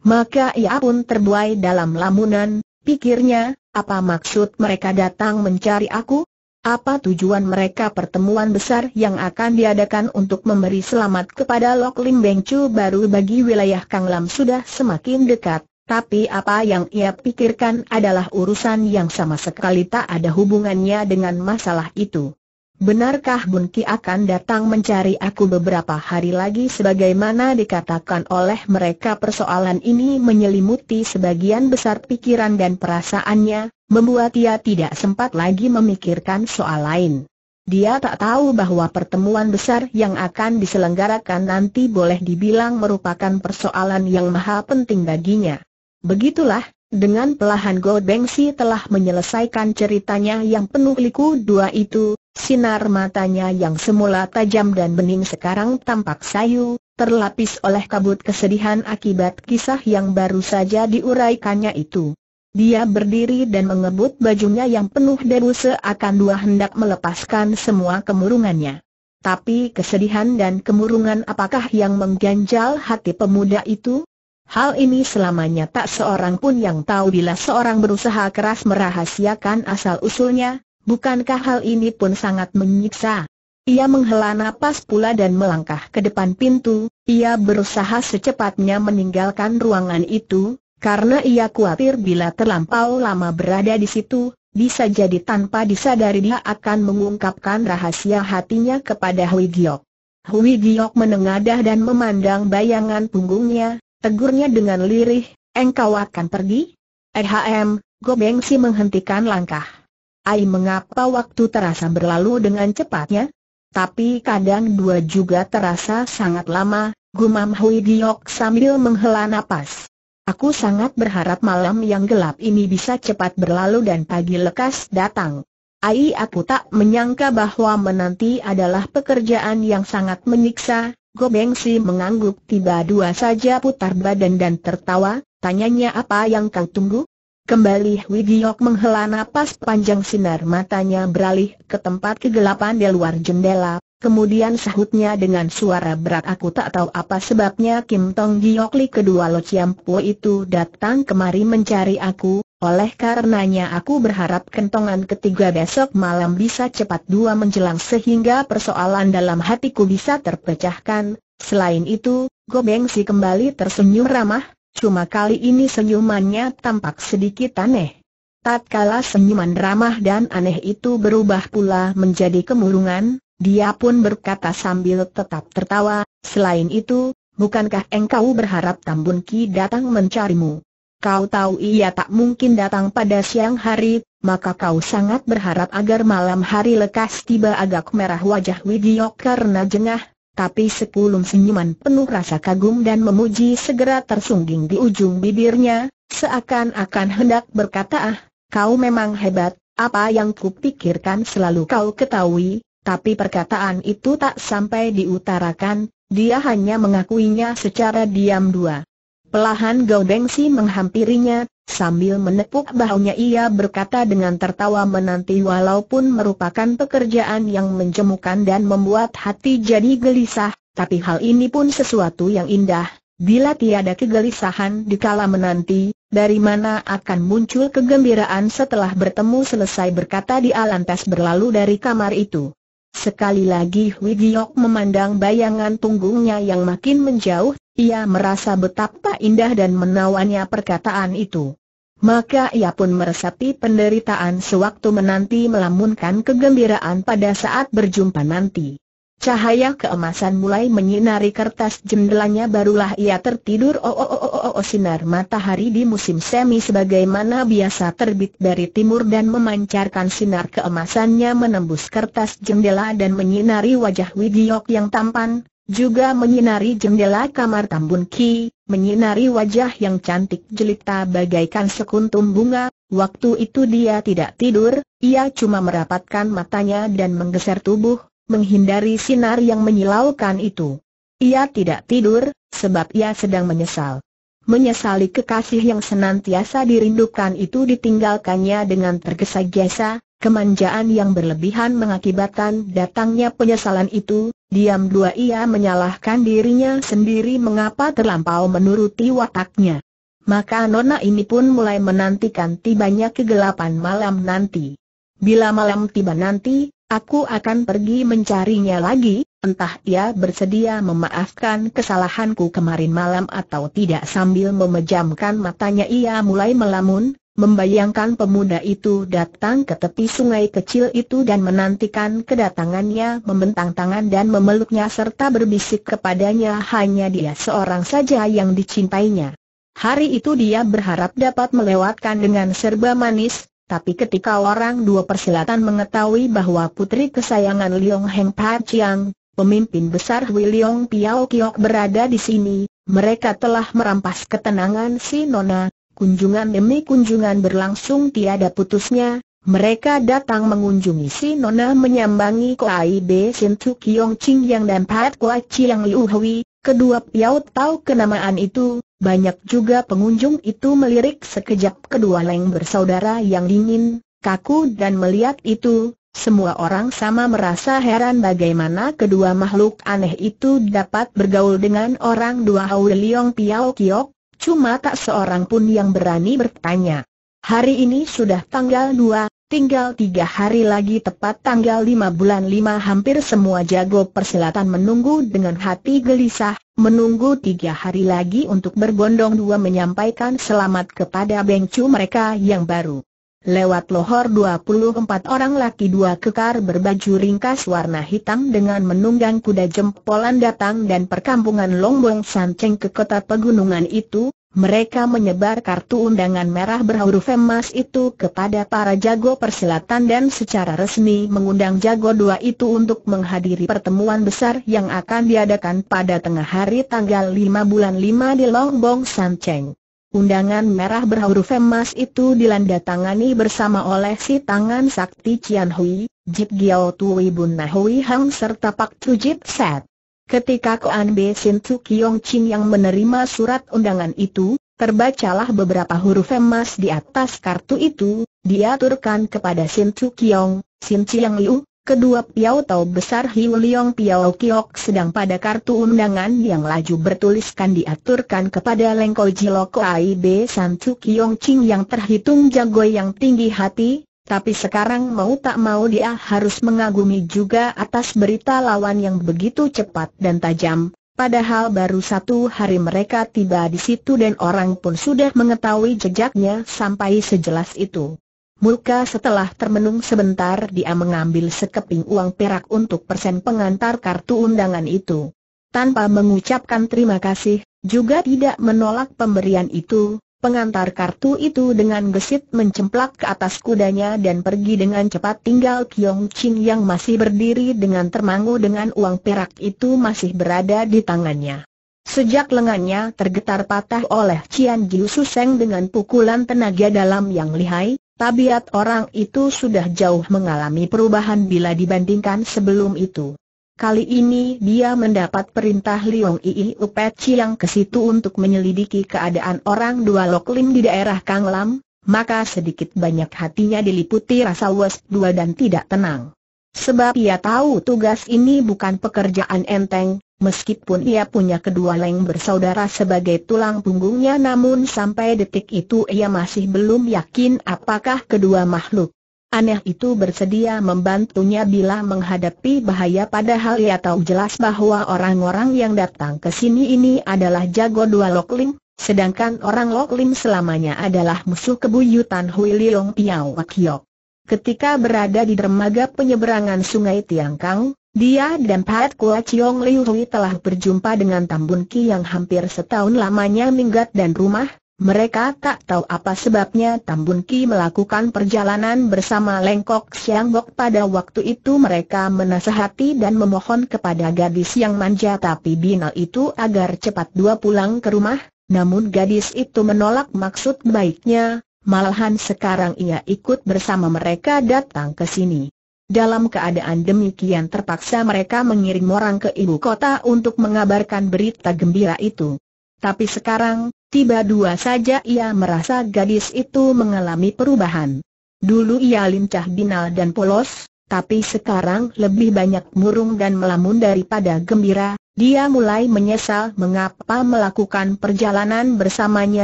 Maka ia pun terbuai dalam lamunan, pikirnya, apa maksud mereka datang mencari aku? Apa tujuan mereka pertemuan besar yang akan diadakan untuk memberi selamat kepada Lok Lim Beng Chu baru bagi wilayah Kang Lam sudah semakin dekat, tapi apa yang ia pikirkan adalah urusan yang sama sekali tak ada hubungannya dengan masalah itu. Benarkah Bun Ki akan datang mencari aku beberapa hari lagi sebagaimana dikatakan oleh mereka persoalan ini menyelimuti sebagian besar pikiran dan perasaannya, membuat ia tidak sempat lagi memikirkan soal lain. Dia tak tahu bahwa pertemuan besar yang akan diselenggarakan nanti boleh dibilang merupakan persoalan yang maha penting baginya. Begitulah, dengan pelahan Go Bengsi telah menyelesaikan ceritanya yang penuh liku dua itu, Sinar matanya yang semula tajam dan bening sekarang tampak sayu, terlapis oleh kabut kesedihan akibat kisah yang baru saja diuraikannya itu. Dia berdiri dan mengebut bajunya yang penuh debu seakan dua hendak melepaskan semua kemurungannya. Tapi kesedihan dan kemurungan apakah yang mengganjal hati pemuda itu? Hal ini selamanya tak seorang pun yang tahu bila seorang berusaha keras merahasiakan asal-usulnya, Bukankah hal ini pun sangat menyiksa? Ia menghela napas pula dan melangkah ke depan pintu, ia berusaha secepatnya meninggalkan ruangan itu, karena ia khawatir bila terlampau lama berada di situ, bisa jadi tanpa disadari dia akan mengungkapkan rahasia hatinya kepada Hui Giok. Hui Giok menengadah dan memandang bayangan punggungnya, tegurnya dengan lirih, engkau akan pergi? EHM, Gobengsi menghentikan langkah. Ai mengapa waktu terasa berlalu dengan cepatnya? Tapi kadang dua juga terasa sangat lama, gumam Hui Giok sambil menghela napas. Aku sangat berharap malam yang gelap ini bisa cepat berlalu dan pagi lekas datang. Ai aku tak menyangka bahwa menanti adalah pekerjaan yang sangat menyiksa, Gobengsi mengangguk tiba dua saja putar badan dan tertawa, tanyanya apa yang kau tunggu? Kembali Wigiok menghela napas panjang sinar matanya beralih ke tempat kegelapan di luar jendela, kemudian sahutnya dengan suara berat aku tak tahu apa sebabnya Kim Tong Giok Li kedua Lo Po itu datang kemari mencari aku, oleh karenanya aku berharap kentongan ketiga besok malam bisa cepat dua menjelang sehingga persoalan dalam hatiku bisa terpecahkan, selain itu, Gobeng si kembali tersenyum ramah, Cuma kali ini senyumannya tampak sedikit aneh. Tatkala senyuman ramah dan aneh itu berubah pula menjadi kemurungan, dia pun berkata sambil tetap tertawa, selain itu, bukankah engkau berharap Tambun Ki datang mencarimu? Kau tahu ia tak mungkin datang pada siang hari, maka kau sangat berharap agar malam hari lekas tiba agak merah wajah Widiok karena jengah, tapi sekulum senyuman penuh rasa kagum dan memuji segera tersungging di ujung bibirnya, seakan-akan hendak berkata ah, kau memang hebat, apa yang kupikirkan selalu kau ketahui, tapi perkataan itu tak sampai diutarakan, dia hanya mengakuinya secara diam dua. Pelahan Gaudengsi menghampirinya, Sambil menepuk bahunya ia berkata dengan tertawa menanti walaupun merupakan pekerjaan yang menjemukan dan membuat hati jadi gelisah, tapi hal ini pun sesuatu yang indah, bila tiada kegelisahan dikala menanti, dari mana akan muncul kegembiraan setelah bertemu selesai berkata dia lantas berlalu dari kamar itu. Sekali lagi Wigiok memandang bayangan punggungnya yang makin menjauh, ia merasa betapa indah dan menawannya perkataan itu. Maka ia pun meresapi penderitaan sewaktu menanti melamunkan kegembiraan pada saat berjumpa nanti. Cahaya keemasan mulai menyinari kertas jendelanya barulah ia tertidur oh oh oh oh oh, sinar matahari di musim semi sebagaimana biasa terbit dari timur dan memancarkan sinar keemasannya menembus kertas jendela dan menyinari wajah Widiok yang tampan, juga menyinari jendela kamar Tambun Ki, menyinari wajah yang cantik jelita bagaikan sekuntum bunga, waktu itu dia tidak tidur, ia cuma merapatkan matanya dan menggeser tubuh, menghindari sinar yang menyilaukan itu. Ia tidak tidur, sebab ia sedang menyesal. Menyesali kekasih yang senantiasa dirindukan itu ditinggalkannya dengan tergesa-gesa, kemanjaan yang berlebihan mengakibatkan datangnya penyesalan itu, diam dua ia menyalahkan dirinya sendiri mengapa terlampau menuruti wataknya. Maka nona ini pun mulai menantikan tibanya kegelapan malam nanti. Bila malam tiba nanti, Aku akan pergi mencarinya lagi, entah ia bersedia memaafkan kesalahanku kemarin malam atau tidak sambil memejamkan matanya ia mulai melamun, membayangkan pemuda itu datang ke tepi sungai kecil itu dan menantikan kedatangannya membentang tangan dan memeluknya serta berbisik kepadanya hanya dia seorang saja yang dicintainya. Hari itu dia berharap dapat melewatkan dengan serba manis, tapi ketika orang dua persilatan mengetahui bahwa putri kesayangan Liong Heng Pat Chiang, pemimpin besar Hui Liong Piao Kiok berada di sini, mereka telah merampas ketenangan si Nona, kunjungan demi kunjungan berlangsung tiada putusnya, mereka datang mengunjungi si Nona menyambangi Koai Be Sin Tu Kiong Ching Yang dan Pat Koai Chiang Liu Hui, kedua Piao tahu kenamaan itu, banyak juga pengunjung itu melirik sekejap kedua leng bersaudara yang dingin, kaku dan melihat itu, semua orang sama merasa heran bagaimana kedua makhluk aneh itu dapat bergaul dengan orang dua Hau Liong Piao Kiok, cuma tak seorang pun yang berani bertanya. Hari ini sudah tanggal 2, tinggal tiga hari lagi tepat tanggal 5 bulan 5 hampir semua jago persilatan menunggu dengan hati gelisah, menunggu tiga hari lagi untuk berbondong dua menyampaikan selamat kepada bengcu mereka yang baru. Lewat lohor 24 orang laki dua kekar berbaju ringkas warna hitam dengan menunggang kuda jempolan datang dan perkampungan Longbong Sanceng ke kota pegunungan itu, mereka menyebar kartu undangan merah berhuruf emas itu kepada para jago persilatan dan secara resmi mengundang jago dua itu untuk menghadiri pertemuan besar yang akan diadakan pada tengah hari tanggal 5 bulan 5 di Longbong Sanceng. Undangan merah berhuruf emas itu dilandatangani bersama oleh si tangan sakti Cian Hui, Jip Giao Tui Bun Nahui Hang serta Pak Tujip Set. Ketika Koan Be Sin Tu Kiong Ching yang menerima surat undangan itu, terbacalah beberapa huruf emas di atas kartu itu, diaturkan kepada Sin Tu Kiong, Sin Chiang Liu, kedua Piao Tau besar Hiu Liong Piao Kiok sedang pada kartu undangan yang laju bertuliskan diaturkan kepada Lengko Jiloko Be San Tu Kiong Ching yang terhitung jago yang tinggi hati, tapi sekarang mau tak mau dia harus mengagumi juga atas berita lawan yang begitu cepat dan tajam, padahal baru satu hari mereka tiba di situ dan orang pun sudah mengetahui jejaknya sampai sejelas itu. Muka setelah termenung sebentar dia mengambil sekeping uang perak untuk persen pengantar kartu undangan itu. Tanpa mengucapkan terima kasih, juga tidak menolak pemberian itu, Pengantar kartu itu dengan gesit mencemplak ke atas kudanya dan pergi dengan cepat tinggal Kiong Ching yang masih berdiri dengan termangu dengan uang perak itu masih berada di tangannya. Sejak lengannya tergetar patah oleh Cian Jiu Suseng dengan pukulan tenaga dalam yang lihai, tabiat orang itu sudah jauh mengalami perubahan bila dibandingkan sebelum itu. Kali ini dia mendapat perintah Liong Ii Upet Chiang ke situ untuk menyelidiki keadaan orang dua Loklim di daerah Kang Lam, maka sedikit banyak hatinya diliputi rasa was dua dan tidak tenang. Sebab ia tahu tugas ini bukan pekerjaan enteng, Meskipun ia punya kedua leng bersaudara sebagai tulang punggungnya namun sampai detik itu ia masih belum yakin apakah kedua makhluk aneh itu bersedia membantunya bila menghadapi bahaya padahal ia tahu jelas bahwa orang-orang yang datang ke sini ini adalah jago dua loklim, sedangkan orang loklim selamanya adalah musuh kebuyutan Hui Liong Piao Wakiok. Ketika berada di dermaga penyeberangan sungai Tiangkang, dia dan Pat Kua Chiong Liu Hui telah berjumpa dengan Tambun Ki yang hampir setahun lamanya minggat dan rumah, mereka tak tahu apa sebabnya Tambun Ki melakukan perjalanan bersama Lengkok Siang Bok pada waktu itu mereka menasehati dan memohon kepada gadis yang manja tapi binal itu agar cepat dua pulang ke rumah, namun gadis itu menolak maksud baiknya, malahan sekarang ia ikut bersama mereka datang ke sini. Dalam keadaan demikian terpaksa mereka mengirim orang ke ibu kota untuk mengabarkan berita gembira itu. Tapi sekarang, tiba dua saja ia merasa gadis itu mengalami perubahan. Dulu ia lincah binal dan polos, tapi sekarang lebih banyak murung dan melamun daripada gembira, dia mulai menyesal mengapa melakukan perjalanan bersamanya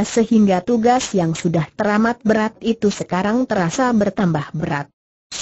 sehingga tugas yang sudah teramat berat itu sekarang terasa bertambah berat.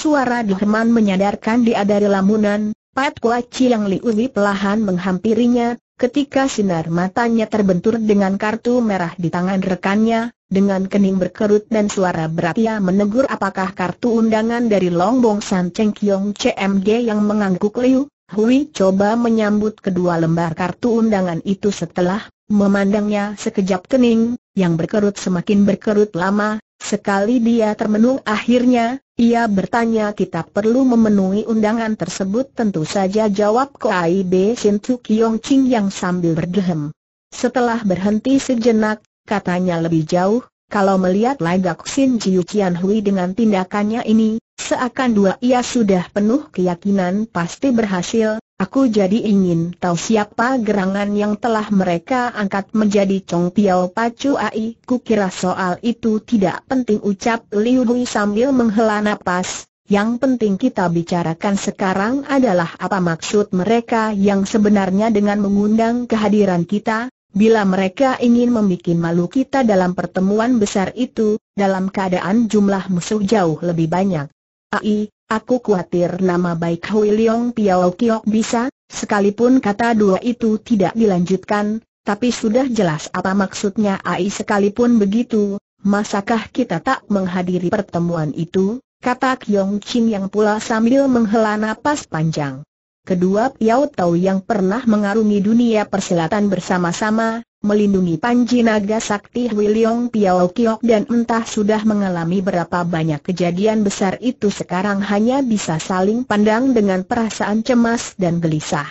Suara Dihman menyadarkan dia dari lamunan, Pat Kuaci yang Liuwi pelahan menghampirinya, ketika sinar matanya terbentur dengan kartu merah di tangan rekannya, dengan kening berkerut dan suara berat ia menegur apakah kartu undangan dari Longbong San Cheng Kiong CMG yang mengangguk Liu, Hui coba menyambut kedua lembar kartu undangan itu setelah memandangnya sekejap kening, yang berkerut semakin berkerut lama, sekali dia termenung akhirnya, ia bertanya kita perlu memenuhi undangan tersebut tentu saja jawab KIB Sin Tu Kiong Ching yang sambil berdehem. Setelah berhenti sejenak, katanya lebih jauh, kalau melihat lagak Sin Jiu Chian Hui dengan tindakannya ini, seakan dua ia sudah penuh keyakinan pasti berhasil, Aku jadi ingin tahu siapa gerangan yang telah mereka angkat menjadi Chong Piao Pacu Ai. Kukira soal itu tidak penting ucap Liu Hui sambil menghela napas. Yang penting kita bicarakan sekarang adalah apa maksud mereka yang sebenarnya dengan mengundang kehadiran kita, bila mereka ingin membuat malu kita dalam pertemuan besar itu, dalam keadaan jumlah musuh jauh lebih banyak. Ai, Aku khawatir nama baik Hui Leong Piao Kiok bisa, sekalipun kata dua itu tidak dilanjutkan, tapi sudah jelas apa maksudnya Ai sekalipun begitu, masakah kita tak menghadiri pertemuan itu, kata Kiong Chin yang pula sambil menghela napas panjang. Kedua Piao Tau yang pernah mengarungi dunia persilatan bersama-sama, melindungi Panji Naga Sakti Wiliong Piao Kiok dan entah sudah mengalami berapa banyak kejadian besar itu sekarang hanya bisa saling pandang dengan perasaan cemas dan gelisah.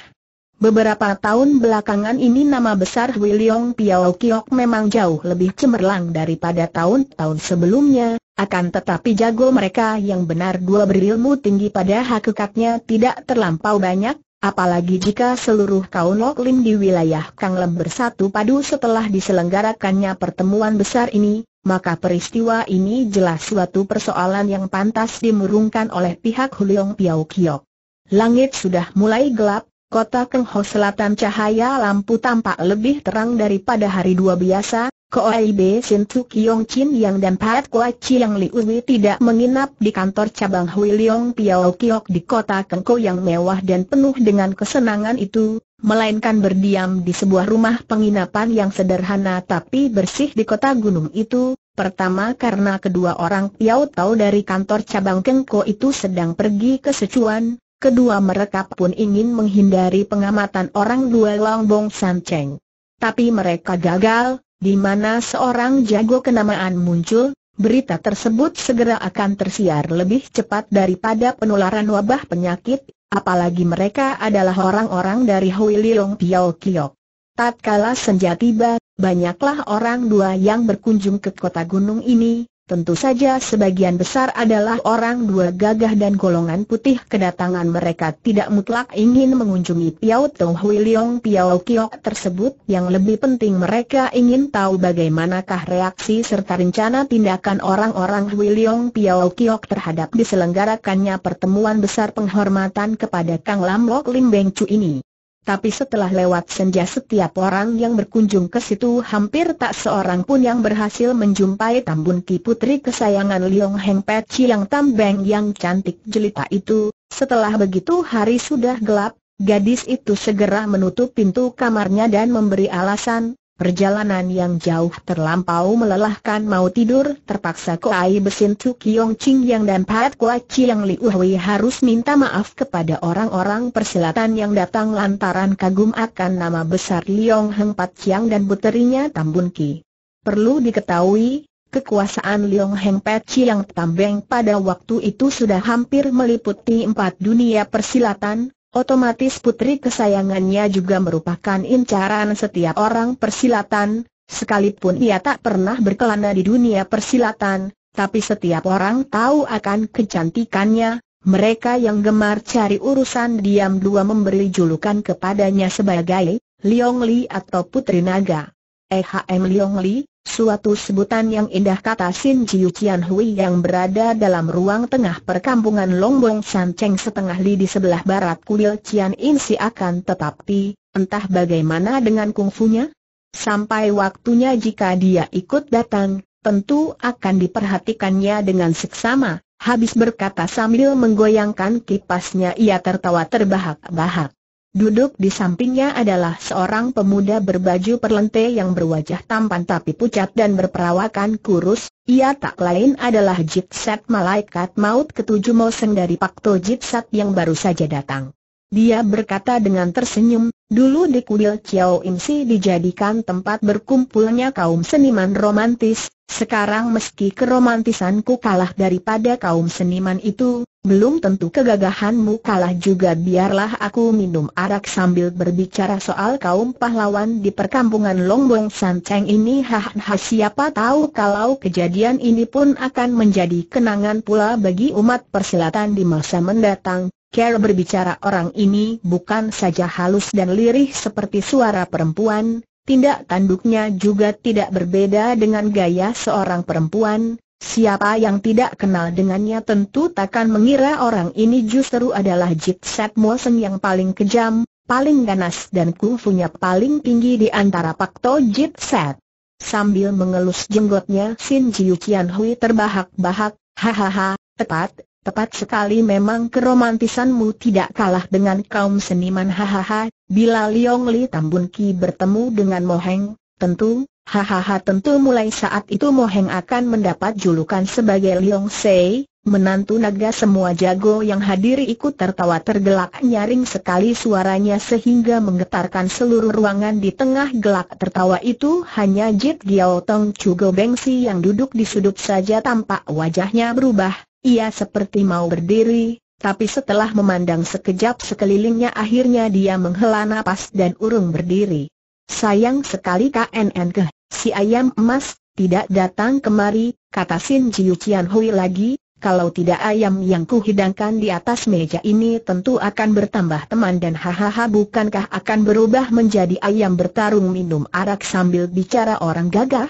Beberapa tahun belakangan ini nama besar Wiliong Piao Kiok memang jauh lebih cemerlang daripada tahun-tahun sebelumnya, akan tetapi jago mereka yang benar dua berilmu tinggi pada hakikatnya tidak terlampau banyak, Apalagi jika seluruh kaum Lim di wilayah Kang Lem bersatu padu setelah diselenggarakannya pertemuan besar ini, maka peristiwa ini jelas suatu persoalan yang pantas dimurungkan oleh pihak Huliong Piao Kiok. Langit sudah mulai gelap, kota Keng Ho selatan cahaya lampu tampak lebih terang daripada hari dua biasa, Koaibe Sin Tu Kiong Chin Yang dan Pat Kua Chiang Li Uwi tidak menginap di kantor cabang Hui Leong Piao Kiok di kota Kengko yang mewah dan penuh dengan kesenangan itu, melainkan berdiam di sebuah rumah penginapan yang sederhana tapi bersih di kota gunung itu, pertama karena kedua orang Piao tahu dari kantor cabang Kengko itu sedang pergi ke Secuan, kedua mereka pun ingin menghindari pengamatan orang dua Longbong San Cheng. Tapi mereka gagal, di mana seorang jago kenamaan muncul, berita tersebut segera akan tersiar lebih cepat daripada penularan wabah penyakit, apalagi mereka adalah orang-orang dari Hui Leong Piao Kiok. Tatkala senja tiba, banyaklah orang dua yang berkunjung ke kota gunung ini, Tentu saja sebagian besar adalah orang dua gagah dan golongan putih kedatangan mereka tidak mutlak ingin mengunjungi Piao Tong Hui Leong Piao Kiok tersebut yang lebih penting mereka ingin tahu bagaimanakah reaksi serta rencana tindakan orang-orang Hui Leong Piao Kiok terhadap diselenggarakannya pertemuan besar penghormatan kepada Kang Lam Lok Lim Beng Chu ini. Tapi setelah lewat senja setiap orang yang berkunjung ke situ hampir tak seorang pun yang berhasil menjumpai Tambun Ki putri kesayangan Liong Heng Pet yang Tambeng yang cantik jelita itu. Setelah begitu hari sudah gelap, gadis itu segera menutup pintu kamarnya dan memberi alasan, Perjalanan yang jauh terlampau melelahkan mau tidur, terpaksa Koai Besin Chu Kiong Ching Yang dan Pat Kua Chiang Li Uhui harus minta maaf kepada orang-orang persilatan yang datang lantaran kagum akan nama besar Liong Heng Pat Chiang dan puterinya Tambun Ki. Perlu diketahui, kekuasaan Liong Heng Pat Chiang Tambeng pada waktu itu sudah hampir meliputi empat dunia persilatan, Otomatis putri kesayangannya juga merupakan incaran setiap orang persilatan, sekalipun ia tak pernah berkelana di dunia persilatan, tapi setiap orang tahu akan kecantikannya, mereka yang gemar cari urusan diam dua memberi julukan kepadanya sebagai Liong Li atau Putri Naga. EHM Liong Li, Suatu sebutan yang indah kata Sin Jiu Chian Hui yang berada dalam ruang tengah perkampungan Longbong San Cheng setengah li di sebelah barat kuil Chian In Si akan tetapi, entah bagaimana dengan kungfunya? Sampai waktunya jika dia ikut datang, tentu akan diperhatikannya dengan seksama. Habis berkata sambil menggoyangkan kipasnya ia tertawa terbahak-bahak. Duduk di sampingnya adalah seorang pemuda berbaju perlente yang berwajah tampan tapi pucat dan berperawakan kurus, ia tak lain adalah Jitset Malaikat Maut ketujuh Moseng dari Pakto Jitsat yang baru saja datang. Dia berkata dengan tersenyum, dulu di kuil Chiao Imsi dijadikan tempat berkumpulnya kaum seniman romantis, sekarang meski keromantisanku kalah daripada kaum seniman itu, belum tentu kegagahanmu kalah juga biarlah aku minum arak sambil berbicara soal kaum pahlawan di perkampungan Longbong Sanceng ini hahaha siapa tahu kalau kejadian ini pun akan menjadi kenangan pula bagi umat persilatan di masa mendatang. Care berbicara orang ini bukan saja halus dan lirih seperti suara perempuan, Tindak tanduknya juga tidak berbeda dengan gaya seorang perempuan, siapa yang tidak kenal dengannya tentu takkan mengira orang ini justru adalah Jit Set Mosen yang paling kejam, paling ganas dan kungfunya paling tinggi di antara Pakto Jit Set. Sambil mengelus jenggotnya Sin Jiu Chian Hui terbahak-bahak, hahaha, tepat, Tepat sekali memang keromantisanmu tidak kalah dengan kaum seniman hahaha, bila Liong Li Tambun Ki bertemu dengan Moheng, tentu, hahaha tentu mulai saat itu Moheng akan mendapat julukan sebagai Liong Sei, menantu naga semua jago yang hadir ikut tertawa tergelak nyaring sekali suaranya sehingga menggetarkan seluruh ruangan di tengah gelak tertawa itu. Hanya Jit Giao Tong Chugo Bengsi yang duduk di sudut saja tampak wajahnya berubah, ia seperti mau berdiri, tapi setelah memandang sekejap sekelilingnya akhirnya dia menghela napas dan urung berdiri. Sayang sekali KNN ke, si ayam emas, tidak datang kemari, kata Sin Jiu Chian Hui lagi, kalau tidak ayam yang kuhidangkan di atas meja ini tentu akan bertambah teman dan hahaha bukankah akan berubah menjadi ayam bertarung minum arak sambil bicara orang gagah?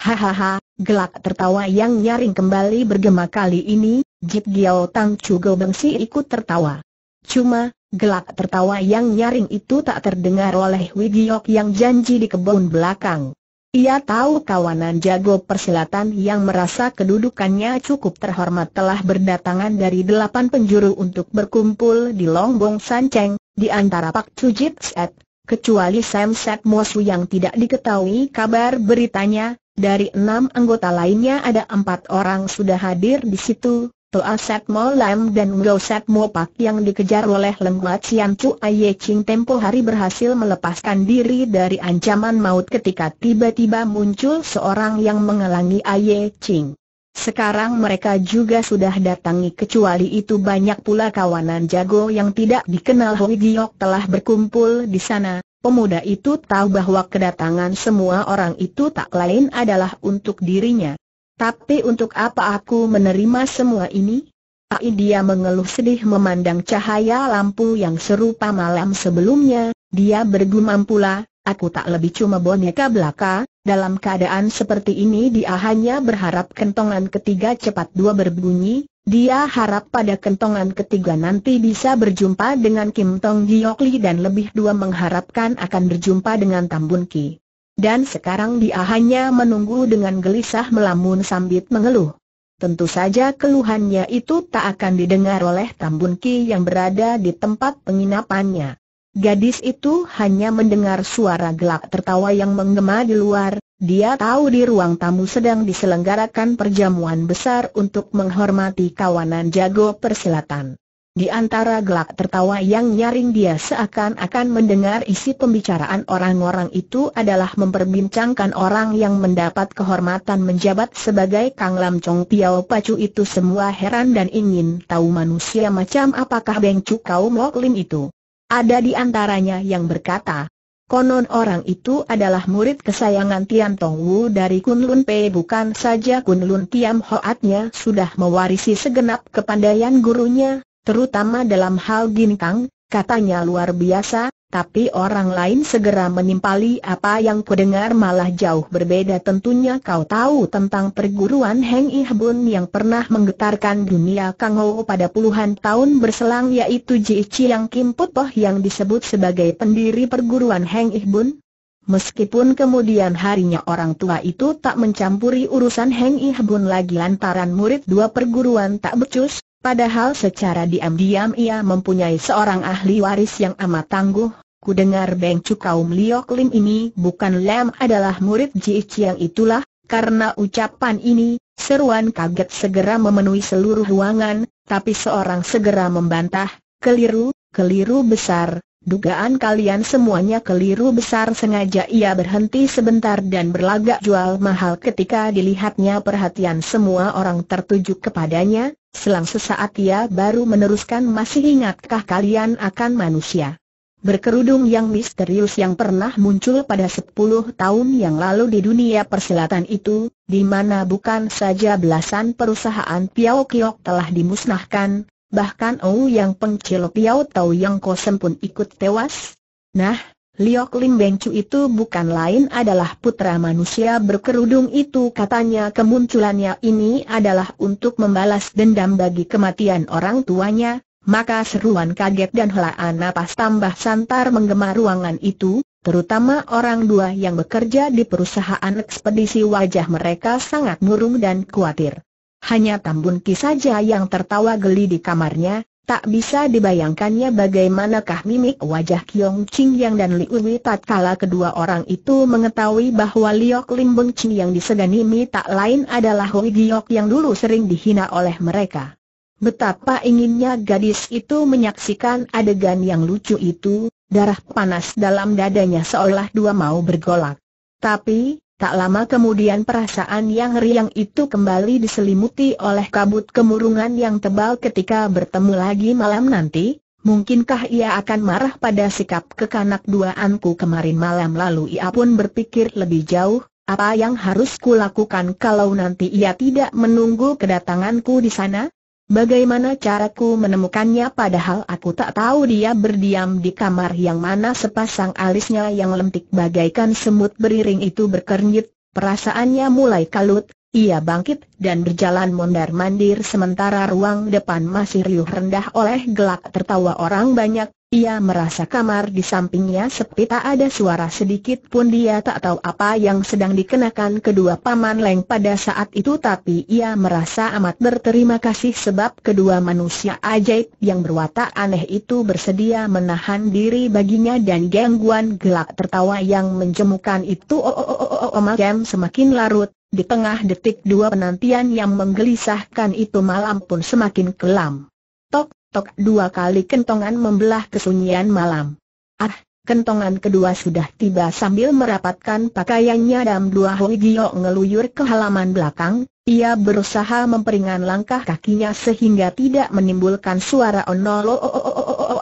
Hahaha, gelak tertawa yang nyaring kembali bergema kali ini, Jip Giao Tang Chugo Bengsi ikut tertawa. Cuma, gelak tertawa yang nyaring itu tak terdengar oleh Wigiok yang janji di kebun belakang. Ia tahu kawanan jago persilatan yang merasa kedudukannya cukup terhormat telah berdatangan dari delapan penjuru untuk berkumpul di Longbong Sanceng, di antara Pak Chujit Set, kecuali Sam Set Mosu yang tidak diketahui kabar beritanya, dari enam anggota lainnya ada empat orang sudah hadir di situ, Toa Set Mo Lam dan Ngao Set Mo Pak yang dikejar oleh Leng Wat Sian Chu Aye Ching tempo hari berhasil melepaskan diri dari ancaman maut ketika tiba-tiba muncul seorang yang mengalangi Aye Ching. Sekarang mereka juga sudah datangi kecuali itu banyak pula kawanan jago yang tidak dikenal Hui Giok telah berkumpul di sana, Pemuda itu tahu bahwa kedatangan semua orang itu tak lain adalah untuk dirinya. Tapi untuk apa aku menerima semua ini? Ai dia mengeluh sedih memandang cahaya lampu yang serupa malam sebelumnya, dia bergumam pula, aku tak lebih cuma boneka belaka, dalam keadaan seperti ini dia hanya berharap kentongan ketiga cepat dua berbunyi, dia harap pada kentongan ketiga nanti bisa berjumpa dengan Kim Tong Giok Li dan lebih dua mengharapkan akan berjumpa dengan Tambun Ki. Dan sekarang dia hanya menunggu dengan gelisah melamun sambil mengeluh. Tentu saja keluhannya itu tak akan didengar oleh Tambun Ki yang berada di tempat penginapannya. Gadis itu hanya mendengar suara gelak tertawa yang menggema di luar, dia tahu di ruang tamu sedang diselenggarakan perjamuan besar untuk menghormati kawanan jago persilatan. Di antara gelak tertawa yang nyaring dia seakan-akan mendengar isi pembicaraan orang-orang itu adalah memperbincangkan orang yang mendapat kehormatan menjabat sebagai Kang Lam Chong Piao Pacu itu semua heran dan ingin tahu manusia macam apakah Beng Chu Kau Mok Lim itu. Ada di antaranya yang berkata, Konon orang itu adalah murid kesayangan Tian Tong Wu dari Kun Lun Pei bukan saja Kun Lun Tiam Hoatnya sudah mewarisi segenap kepandaian gurunya, terutama dalam hal ginkang, katanya luar biasa, tapi orang lain segera menimpali apa yang kudengar malah jauh berbeda tentunya kau tahu tentang perguruan Heng Ih Bun yang pernah menggetarkan dunia Kang Ho pada puluhan tahun berselang yaitu Ji Chiang Kim Poh yang disebut sebagai pendiri perguruan Heng Ih Bun? Meskipun kemudian harinya orang tua itu tak mencampuri urusan Heng Ih Bun lagi lantaran murid dua perguruan tak becus, Padahal secara diam-diam ia mempunyai seorang ahli waris yang amat tangguh. Ku dengar Beng Chu kaum Liok Lim ini bukan Lam adalah murid Ji yang itulah, karena ucapan ini, seruan kaget segera memenuhi seluruh ruangan, tapi seorang segera membantah, keliru, keliru besar, Dugaan kalian semuanya keliru besar sengaja ia berhenti sebentar dan berlagak jual mahal ketika dilihatnya perhatian semua orang tertuju kepadanya, selang sesaat ia baru meneruskan masih ingatkah kalian akan manusia? Berkerudung yang misterius yang pernah muncul pada 10 tahun yang lalu di dunia persilatan itu, di mana bukan saja belasan perusahaan Piao Kiok telah dimusnahkan, bahkan Ou yang pengcil Piao Tau yang kosem pun ikut tewas? Nah, Liok Lim Beng Chu itu bukan lain adalah putra manusia berkerudung itu katanya kemunculannya ini adalah untuk membalas dendam bagi kematian orang tuanya, maka seruan kaget dan helaan napas tambah santar menggema ruangan itu, terutama orang dua yang bekerja di perusahaan ekspedisi wajah mereka sangat murung dan khawatir. Hanya Tambun Ki saja yang tertawa geli di kamarnya, tak bisa dibayangkannya bagaimanakah mimik wajah Kiong Ching Yang dan Li Uwi tatkala kedua orang itu mengetahui bahwa Liok Lim Beng Ching yang disegani Mi tak lain adalah Hui Giok yang dulu sering dihina oleh mereka. Betapa inginnya gadis itu menyaksikan adegan yang lucu itu, darah panas dalam dadanya seolah dua mau bergolak. Tapi, Tak lama kemudian perasaan yang riang itu kembali diselimuti oleh kabut kemurungan yang tebal ketika bertemu lagi malam nanti, mungkinkah ia akan marah pada sikap kekanak duaanku kemarin malam lalu ia pun berpikir lebih jauh, apa yang harus kulakukan kalau nanti ia tidak menunggu kedatanganku di sana? Bagaimana caraku menemukannya padahal aku tak tahu dia berdiam di kamar yang mana sepasang alisnya yang lentik bagaikan semut beriring itu berkernyit, perasaannya mulai kalut, ia bangkit dan berjalan mondar-mandir sementara ruang depan masih riuh rendah oleh gelak tertawa orang banyak, ia merasa kamar di sampingnya sepi tak ada suara sedikit pun dia tak tahu apa yang sedang dikenakan kedua paman Leng pada saat itu tapi ia merasa amat berterima kasih sebab kedua manusia ajaib yang berwatak aneh itu bersedia menahan diri baginya dan gangguan gelak tertawa yang menjemukan itu oh, oh, oh, oh, oh, oh semakin larut, di tengah detik dua penantian yang menggelisahkan itu malam pun semakin kelam. Tok, tok dua kali kentongan membelah kesunyian malam. Ah, kentongan kedua sudah tiba sambil merapatkan pakaiannya dan dua Hoi Gio ngeluyur ke halaman belakang, ia berusaha memperingan langkah kakinya sehingga tidak menimbulkan suara onolo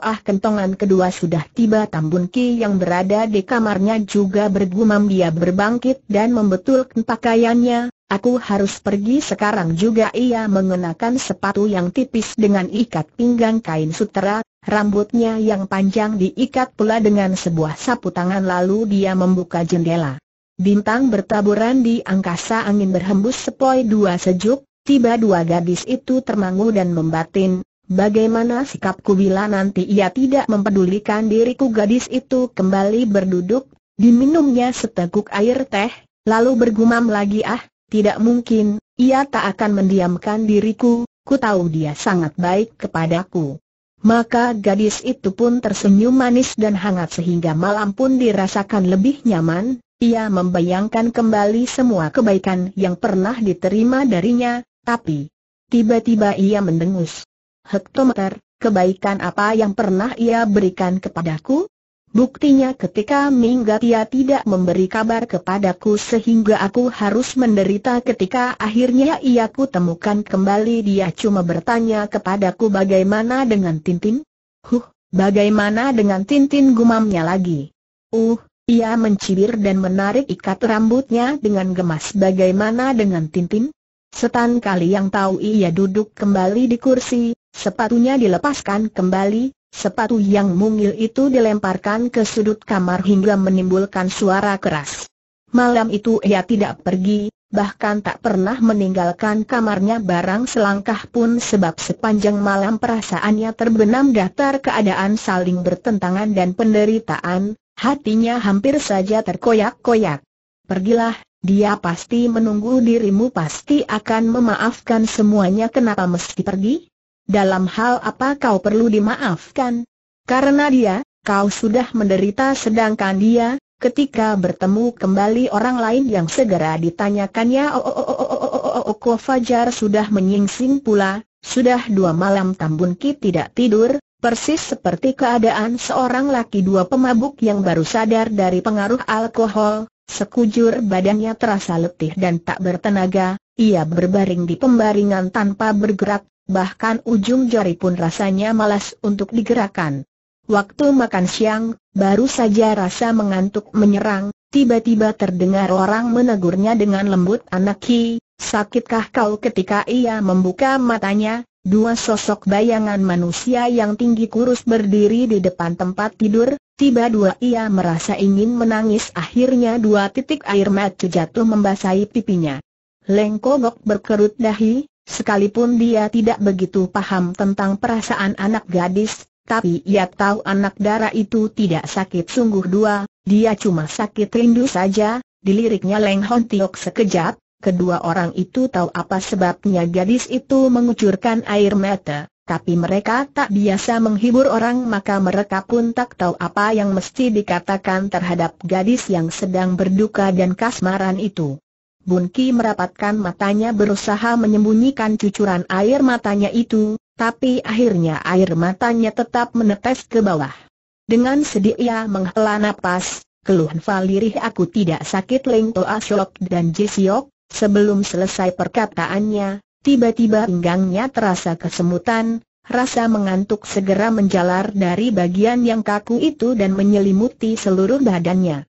ah kentongan kedua sudah tiba. Tambun Ki yang berada di kamarnya juga bergumam. Dia berbangkit dan membetulkan pakaiannya, Aku harus pergi sekarang juga. Ia mengenakan sepatu yang tipis dengan ikat pinggang kain sutera, Rambutnya yang panjang diikat pula dengan sebuah sapu tangan. Lalu dia membuka jendela. Bintang bertaburan di angkasa angin berhembus sepoi dua sejuk, tiba dua gadis itu termangu dan membatin, bagaimana sikapku bila nanti ia tidak mempedulikan diriku? Gadis itu kembali berduduk, diminumnya seteguk air teh, lalu bergumam lagi ah, tidak mungkin, ia tak akan mendiamkan diriku, ku tahu dia sangat baik kepadaku. Maka gadis itu pun tersenyum manis dan hangat sehingga malam pun dirasakan lebih nyaman, ia membayangkan kembali semua kebaikan yang pernah diterima darinya, tapi tiba-tiba ia mendengus. Hektometer, kebaikan apa yang pernah ia berikan kepadaku? Buktinya ketika minggat ia tidak memberi kabar kepadaku sehingga aku harus menderita ketika akhirnya ia ku temukan kembali dia cuma bertanya kepadaku bagaimana dengan Tintin? Huh, bagaimana dengan Tintin gumamnya lagi? Uh, ia mencibir dan menarik ikat rambutnya dengan gemas bagaimana dengan Tintin? Setan kali yang tahu ia duduk kembali di kursi, sepatunya dilepaskan kembali, Sepatu yang mungil itu dilemparkan ke sudut kamar hingga menimbulkan suara keras. Malam itu ia tidak pergi, bahkan tak pernah meninggalkan kamarnya barang selangkah pun sebab sepanjang malam perasaannya terbenam datar keadaan saling bertentangan dan penderitaan, Hatinya hampir saja terkoyak-koyak. Pergilah, dia pasti menunggu dirimu pasti akan memaafkan semuanya kenapa mesti pergi? Dalam hal apa kau perlu dimaafkan? Karena dia, kau sudah menderita sedangkan dia, ketika bertemu kembali orang lain yang segera ditanyakannya oh, oh, oh, oh Fajar sudah menyingsing pula, sudah dua malam Tambun Ki tidak tidur, persis seperti keadaan seorang laki dua pemabuk yang baru sadar dari pengaruh alkohol, sekujur badannya terasa letih dan tak bertenaga, ia berbaring di pembaringan tanpa bergerak, bahkan ujung jari pun rasanya malas untuk digerakkan. Waktu makan siang, baru saja rasa mengantuk menyerang, tiba-tiba terdengar orang menegurnya dengan lembut anak Ki, sakitkah kau ketika ia membuka matanya, dua sosok bayangan manusia yang tinggi kurus berdiri di depan tempat tidur, tiba dua ia merasa ingin menangis akhirnya dua titik air mata jatuh membasahi pipinya. Lengkogok berkerut dahi, Sekalipun dia tidak begitu paham tentang perasaan anak gadis, tapi ia tahu anak darah itu tidak sakit sungguh dua, dia cuma sakit rindu saja, diliriknya Leng Hon Tiok sekejap, kedua orang itu tahu apa sebabnya gadis itu mengucurkan air mata, tapi mereka tak biasa menghibur orang maka mereka pun tak tahu apa yang mesti dikatakan terhadap gadis yang sedang berduka dan kasmaran itu. Bun Ki merapatkan matanya berusaha menyembunyikan cucuran air matanya itu, tapi akhirnya air matanya tetap menetes ke bawah. Dengan sedih ia menghela napas, keluh Valirih aku tidak sakit Leng Toa dan Jesiok, sebelum selesai perkataannya, tiba-tiba pinggangnya terasa kesemutan, rasa mengantuk segera menjalar dari bagian yang kaku itu dan menyelimuti seluruh badannya.